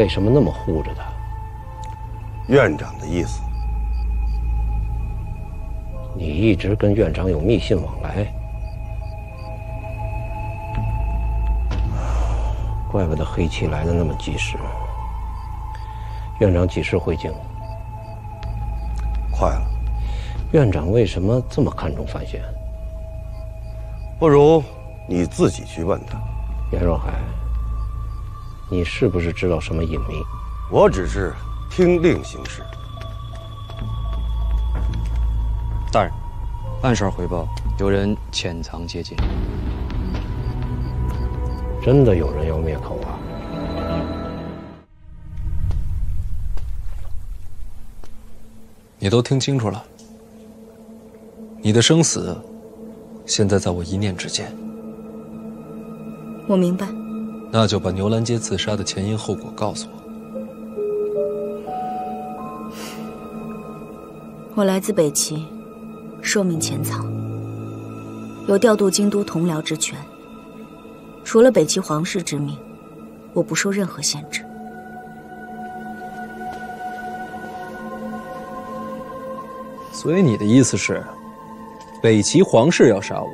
为什么那么护着他？院长的意思，你一直跟院长有密信往来，怪不得黑气来的那么及时。院长几时回京？快了。院长为什么这么看重范闲？不如你自己去问他。袁若海，你是不是知道什么隐秘？我只是听令行事。大人，暗哨回报，有人潜藏接近。真的有人要灭口啊？你都听清楚了。你的生死，现在在我一念之间。我明白。那就把牛栏街刺杀的前因后果告诉我。我来自北齐，受命潜藏，有调度京都同僚之权。除了北齐皇室之命，我不受任何限制。所以你的意思是？北齐皇室要杀我，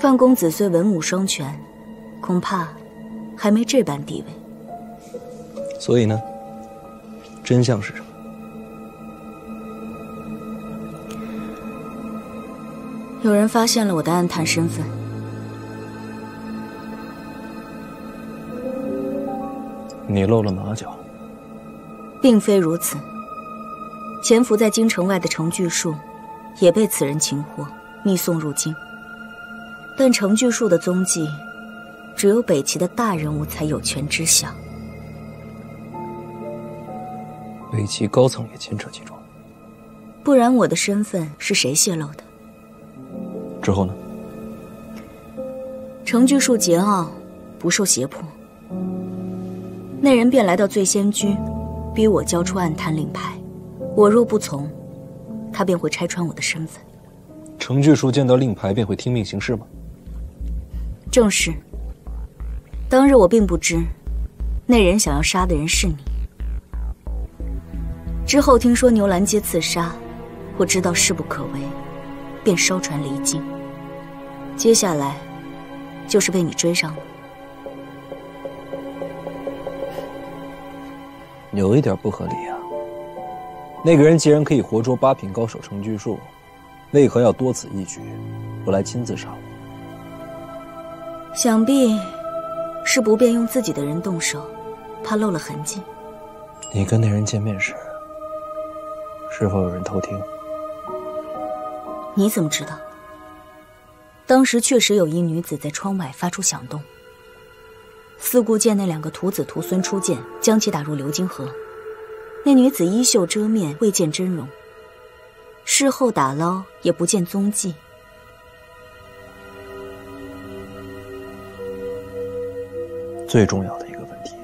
范公子虽文武双全，恐怕还没这般地位。所以呢，真相是什么？有人发现了我的暗探身份。你露了马脚？并非如此。潜伏在京城外的程巨树，也被此人擒获，密送入京。但程巨树的踪迹，只有北齐的大人物才有权知晓。北齐高层也牵扯其中，不然我的身份是谁泄露的？之后呢？程巨树桀骜，不受胁迫，那人便来到醉仙居，逼我交出暗探令牌。我若不从，他便会拆穿我的身份。程巨树见到令牌便会听命行事吗？正是。当日我并不知，那人想要杀的人是你。之后听说牛栏街刺杀，我知道势不可为，便烧船离京。接下来，就是被你追上了。有一点不合理啊。那个人既然可以活捉八品高手程巨树，为何要多此一举，不来亲自杀我？想必是不便用自己的人动手，怕露了痕迹。你跟那人见面时，是否有人偷听？你怎么知道？当时确实有一女子在窗外发出响动，四顾见那两个徒子徒孙出剑，将其打入流金河。那女子衣袖遮面，未见真容。事后打捞也不见踪迹。最重要的一个问题：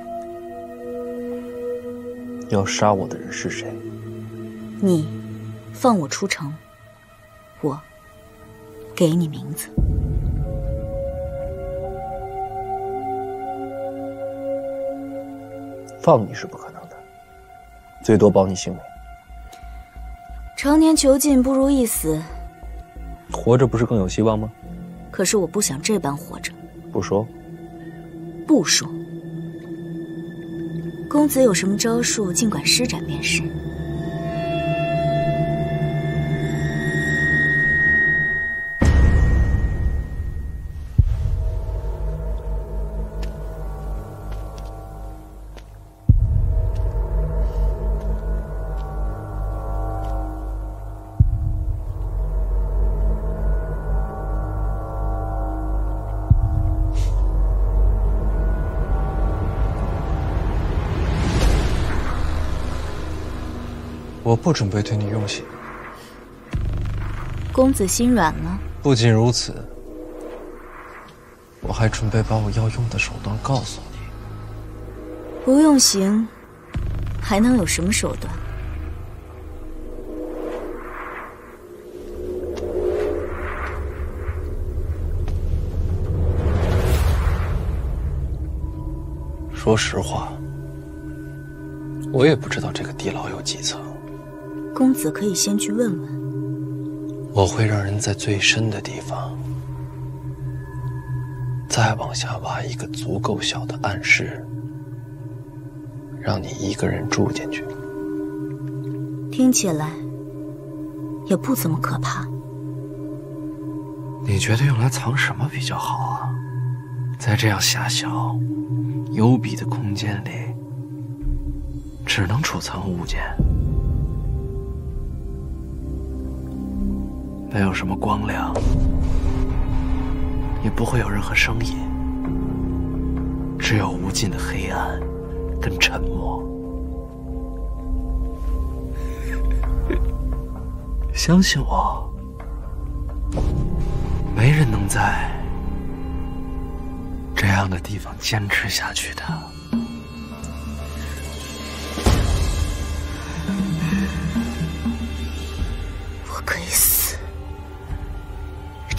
要杀我的人是谁？你，放我出城，我给你名字。放你是不可能的。最多保你性命。常年囚禁不如一死。活着不是更有希望吗？可是我不想这般活着。不说。不说。公子有什么招数，尽管施展便是。不准备对你用刑。公子心软了。不仅如此，我还准备把我要用的手段告诉你。不用刑，还能有什么手段？说实话，我也不知道这个地牢有几层。公子可以先去问问。我会让人在最深的地方，再往下挖一个足够小的暗室，让你一个人住进去。听起来也不怎么可怕。你觉得用来藏什么比较好啊？在这样狭小、幽闭的空间里，只能储藏物件。没有什么光亮，也不会有任何声音，只有无尽的黑暗跟沉默。相信我，没人能在这样的地方坚持下去的。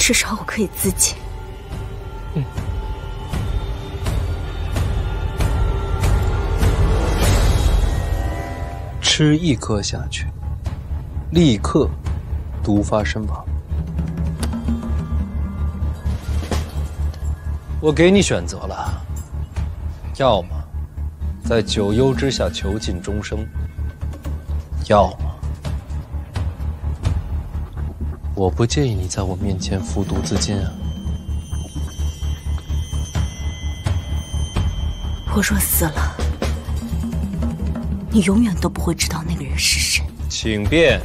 至少我可以自尽。嗯。吃一颗下去，立刻毒发身亡。我给你选择了，要么在九幽之下囚禁终生，要么。我不介意你在我面前服毒自尽啊！我若死了，你永远都不会知道那个人是谁。请便。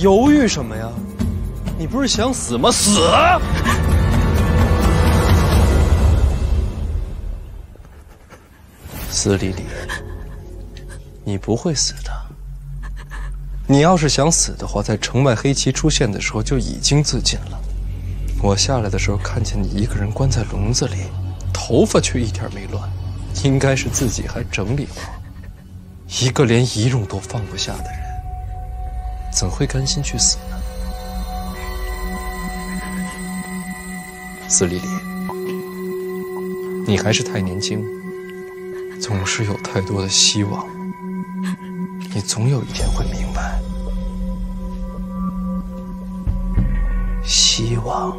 犹豫什么呀？你不是想死吗？死！司礼礼，你不会死的。你要是想死的话，在城外黑旗出现的时候就已经自尽了。我下来的时候看见你一个人关在笼子里，头发却一点没乱，应该是自己还整理过。一个连仪容都放不下的人。怎会甘心去死呢？司礼礼，你还是太年轻，总是有太多的希望。你总有一天会明白，希望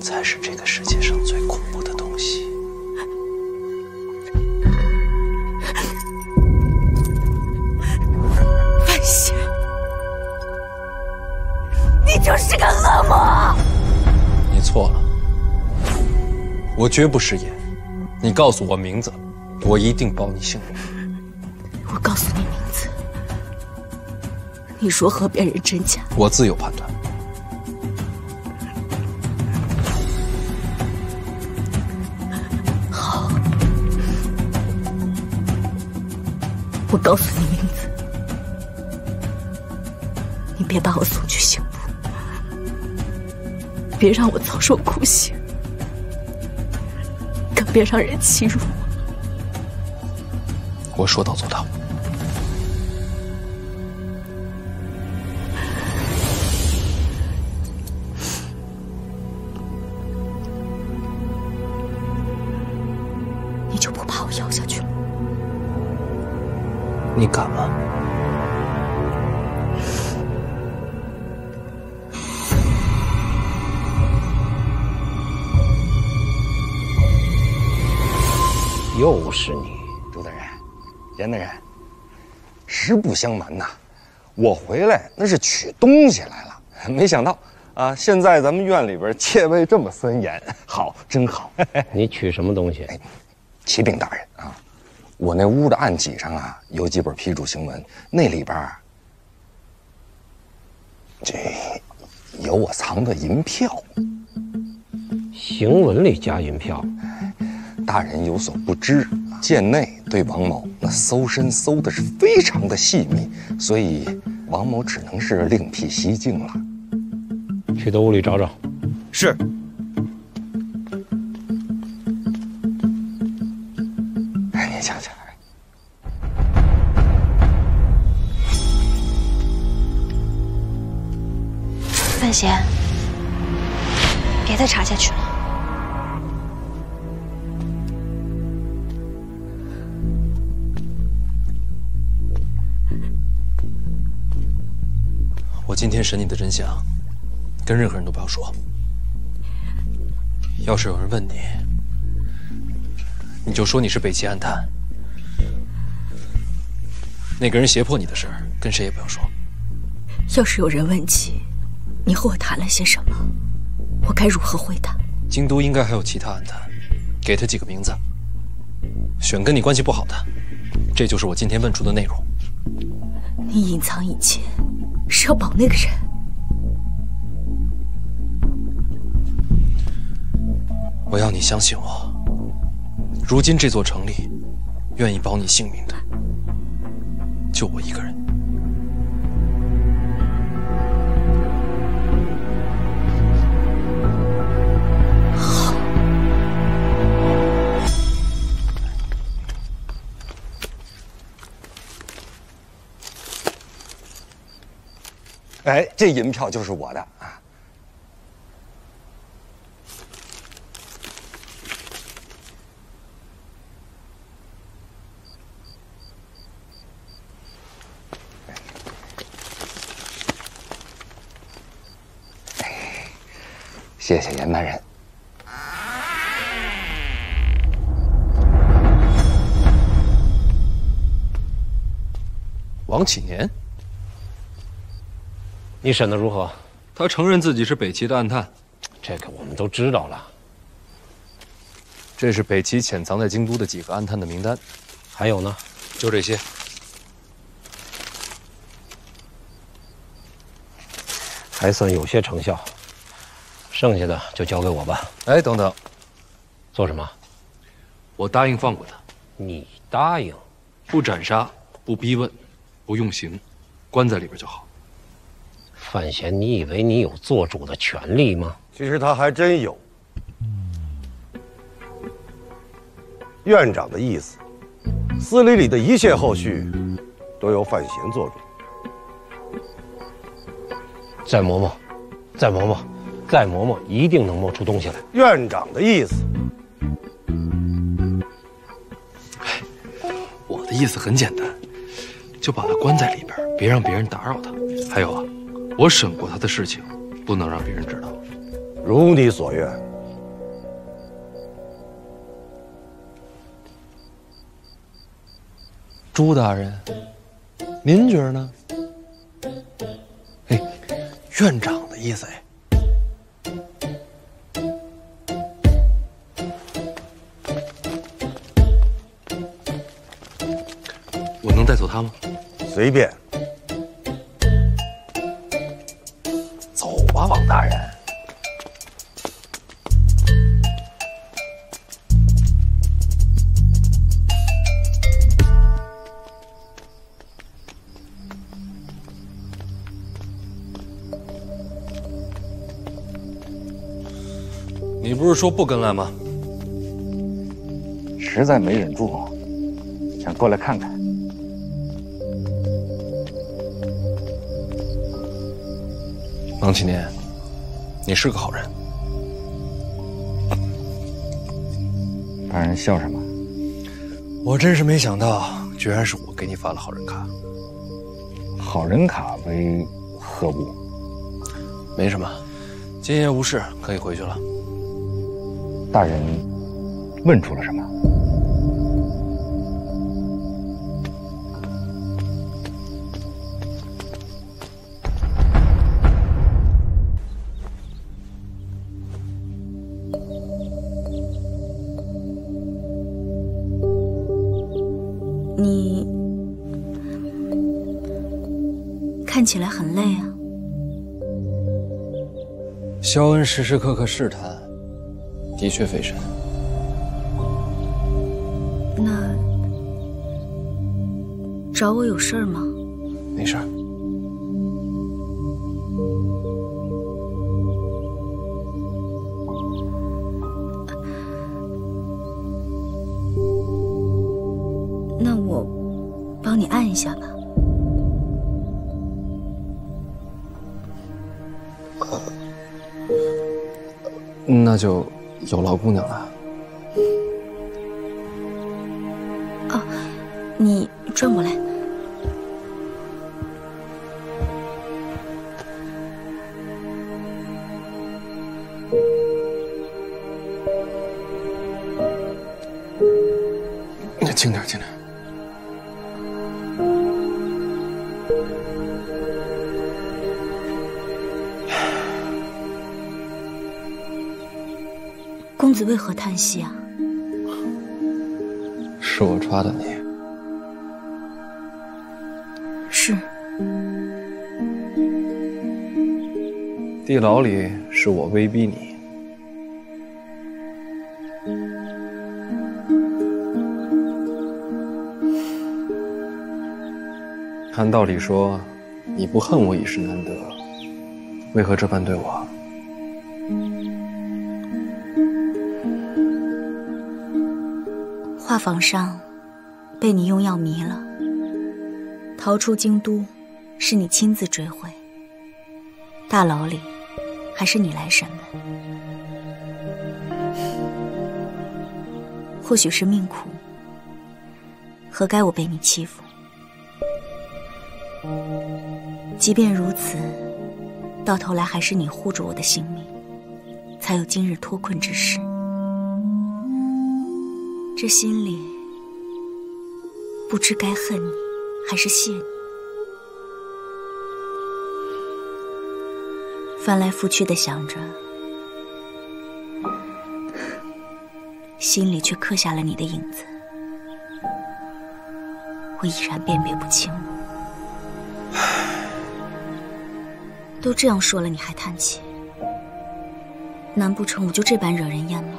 才是这个世界上我绝不食言。你告诉我名字，我一定保你性命。我告诉你名字，你如何辨认真假？我自有判断。好，我告诉你名字，你别把我送去刑部。别让我遭受酷刑，更别让人欺辱我。我说到做到。相瞒呐，我回来那是取东西来了，没想到啊，现在咱们院里边戒备这么森严，好，真好。你取什么东西？哎启禀大人啊，我那屋的案几上啊，有几本批注行文，那里边这有我藏的银票。行文里加银票。大人有所不知，贱内对王某那搜身搜的是非常的细密，所以王某只能是另辟蹊径了。去他屋里找找。是。哎，你想想，范闲，别再查下去了。今天审你的真相，跟任何人都不要说。要是有人问你，你就说你是北齐暗探。那个人胁迫你的事儿，跟谁也不要说。要是有人问起你和我谈了些什么，我该如何回答？京都应该还有其他暗探，给他几个名字，选跟你关系不好的。这就是我今天问出的内容。你隐藏一切，是要保那个人？我要你相信我。如今这座城里，愿意保你性命的，就我一个人。哎，这银票就是我的啊！谢谢严大人。王启年，你审的如何？他承认自己是北齐的暗探，这个我们都知道了。这是北齐潜藏在京都的几个暗探的名单，还有呢？就这些。还算有些成效，剩下的就交给我吧。哎，等等，做什么？我答应放过他。你答应？不斩杀，不逼问，不用刑，关在里边就好。范闲，你以为你有做主的权利吗？其实他还真有。院长的意思，司礼里的一切后续，都由范闲做主。再磨磨，再磨磨，再磨磨，一定能磨出东西来。院长的意思，我的意思很简单，就把他关在里边，别让别人打扰他。还有啊，我审过他的事情，不能让别人知道。如你所愿。朱大人，您觉得呢？哎，院长的意思哎。我能带走他吗？随便。不是说不跟来吗？实在没忍住，想过来看看。王启年，你是个好人。大人笑什么？我真是没想到，居然是我给你发了好人卡。好人卡为何物？没什么，今夜无事，可以回去了。大人问出了什么？你看起来很累啊。肖恩时时刻刻试探，的确费神。那找我有事儿吗？没事儿。那我帮你按一下吧。那就。有劳姑娘了。何叹息啊？是我抓的你，是地牢里是我威逼你。按道理说，你不恨我已是难得，为何这般对我？画舫上被你用药迷了，逃出京都是你亲自追回，大牢里还是你来审问。或许是命苦，何该我被你欺负？即便如此，到头来还是你护住我的性命，才有今日脱困之时。这心里不知该恨你，还是谢你。翻来覆去的想着，心里却刻下了你的影子，我已然辨别不清。都这样说了，你还叹气？难不成我就这般惹人厌吗？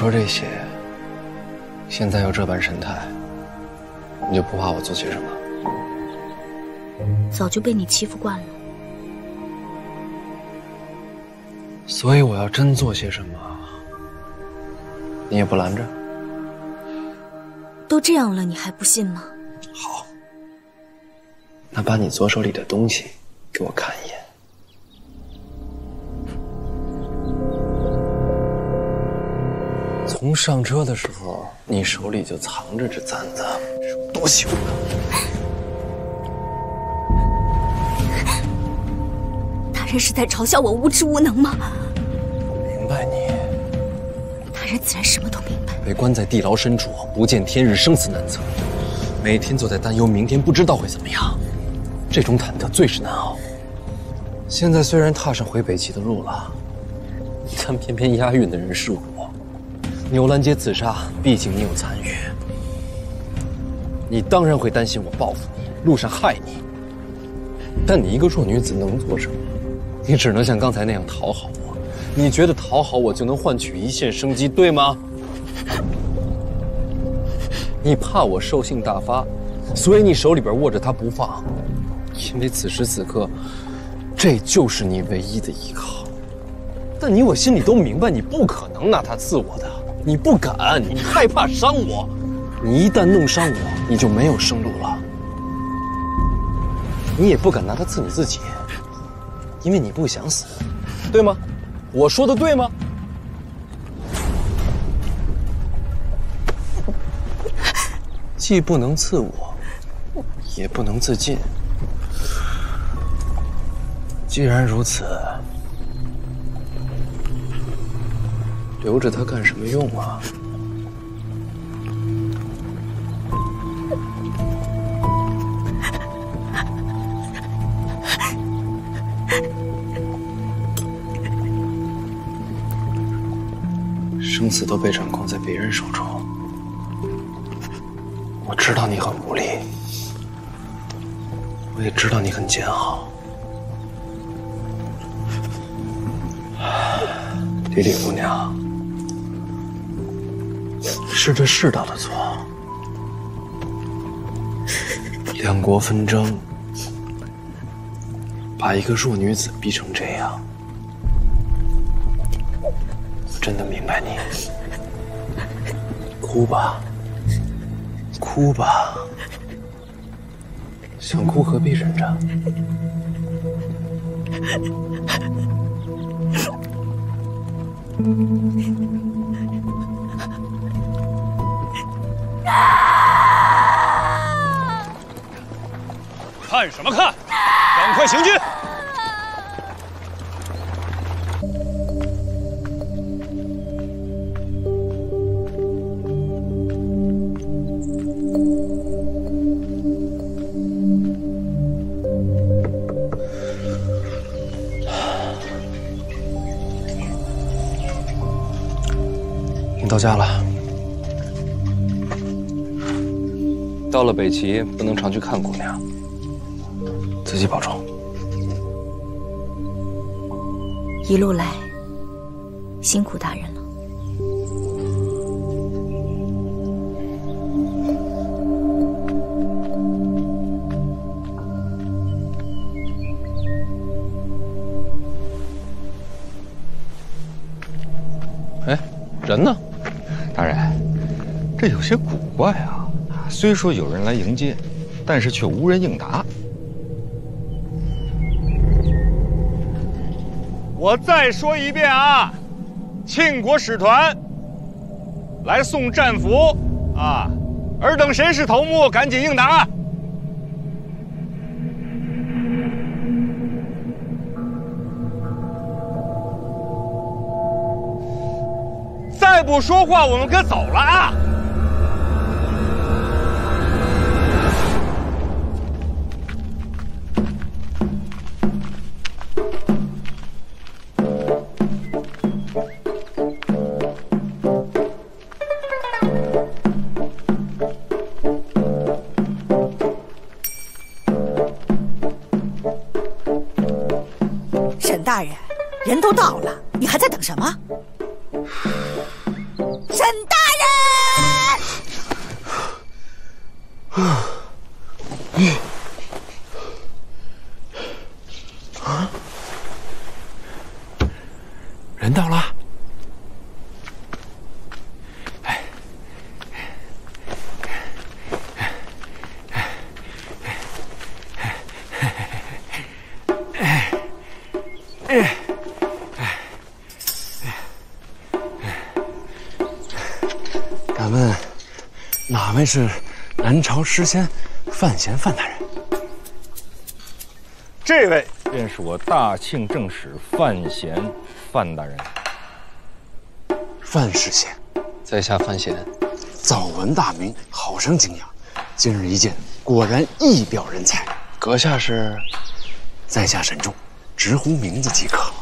说这些，现在又这般神态，你就不怕我做些什么？早就被你欺负惯了。所以我要真做些什么，你也不拦着。都这样了，你还不信吗？好，那把你左手里的东西给我看一眼。从上车的时候，你手里就藏着这簪子，是我多喜欢大人是在嘲笑我无知无能吗？我明白你。大人自然什么都明白。被关在地牢深处，不见天日，生死难测，每天都在担忧明天不知道会怎么样，这种忐忑最是难熬。现在虽然踏上回北齐的路了，但偏偏押运的人是我。牛栏街刺杀，毕竟你有参与，你当然会担心我报复你，路上害你。但你一个弱女子能做什么？你只能像刚才那样讨好我。你觉得讨好我就能换取一线生机，对吗？你怕我兽性大发，所以你手里边握着它不放，因为此时此刻，这就是你唯一的依靠。但你我心里都明白，你不可能拿它刺我的。你不敢，你害怕伤我，你一旦弄伤我，你就没有生路了。你也不敢拿它刺你自己，因为你不想死，对吗？我说的对吗？既不能刺我，也不能自尽。既然如此。留着它干什么用啊？生死都被掌控在别人手中，我知道你很无力，我也知道你很煎熬。李李姑娘。是这世道的错，两国纷争，把一个弱女子逼成这样，我真的明白你。哭吧，哭吧，想哭何必忍着？啊看什么看？赶快行军！你到家了，到了北齐，不能常去看姑娘，自己保重。一路来，辛苦大人了。哎，人呢？大人，这有些古怪啊。虽说有人来迎接，但是却无人应答。我再说一遍啊，庆国使团来送战俘啊，尔等谁是头目？赶紧应答！再不说话，我们可走了啊！哪位是南朝诗仙范闲范大人？这位便是我大庆正史范闲范大人。范世贤，在下范闲，早闻大名，好生敬仰。今日一见，果然一表人才。阁下是？在下沈重，直呼名字即可。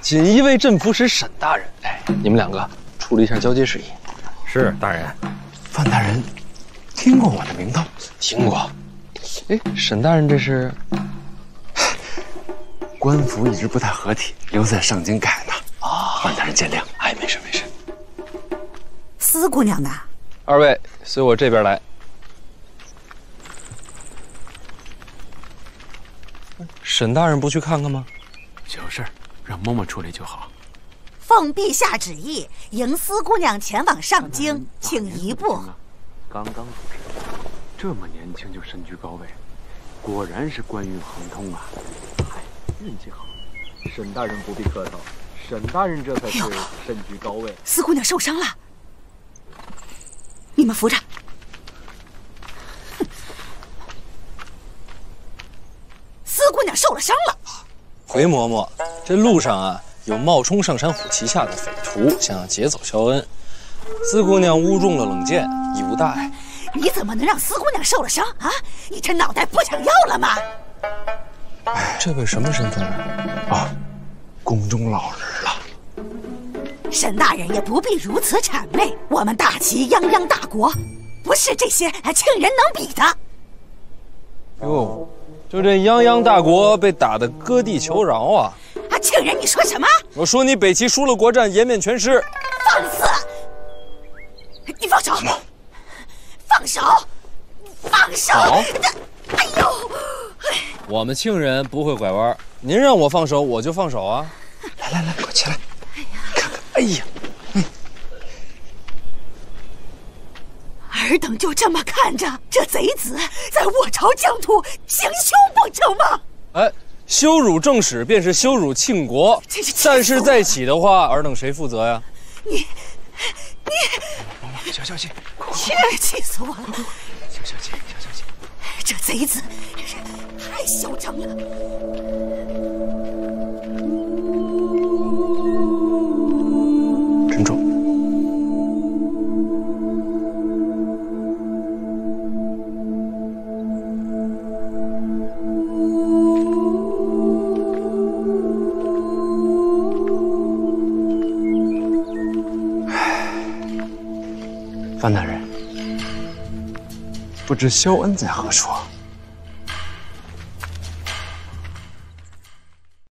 锦衣卫镇抚使沈大人，哎，你们两个处理一下交接事宜。是大人。范大人，听过我的名头？听过。哎，沈大人这是？官服一直不太合体，留在上京改呢。啊，范大人见谅。哎，没事没事。司姑娘呢？二位随我这边来。沈大人不去看看吗？小事，让嬷嬷处理就好。奉陛下旨意，迎司姑娘前往上京，请移步。刚刚主持，这么年轻就身居高位，果然是官运亨通啊！嗨，运气好。沈大人不必客套，沈大人这才是身居高位。司姑娘受伤了，你们扶着。司姑娘受了伤了。回嬷嬷，这路上啊，有冒充上山虎旗下的匪徒，想要劫走肖恩。司姑娘误中了冷箭，已无大碍。你怎么能让司姑娘受了伤啊？你这脑袋不想要了吗？哎，这位什么身份啊？宫中老人了。沈大人也不必如此谄媚，我们大齐泱泱大国，不是这些庆人能比的。哟。就这泱泱大国被打得割地求饶啊！啊，庆人，你说什么？我说你北齐输了国战，颜面全失。放肆！你放手！放手！放手！好哎呦，我们庆人不会拐弯，您让我放手，我就放手啊！来来来，快起来！哎呀，看看，哎呀，嗯尔等就这么看着这贼子在我朝疆土行凶不成吗？哎，羞辱正史便是羞辱庆国，战事再起的话，尔等谁负责呀？你你小小姐，气气死我了！小小姐，小小姐，这贼子太嚣张了！范大人，不知肖恩在何处？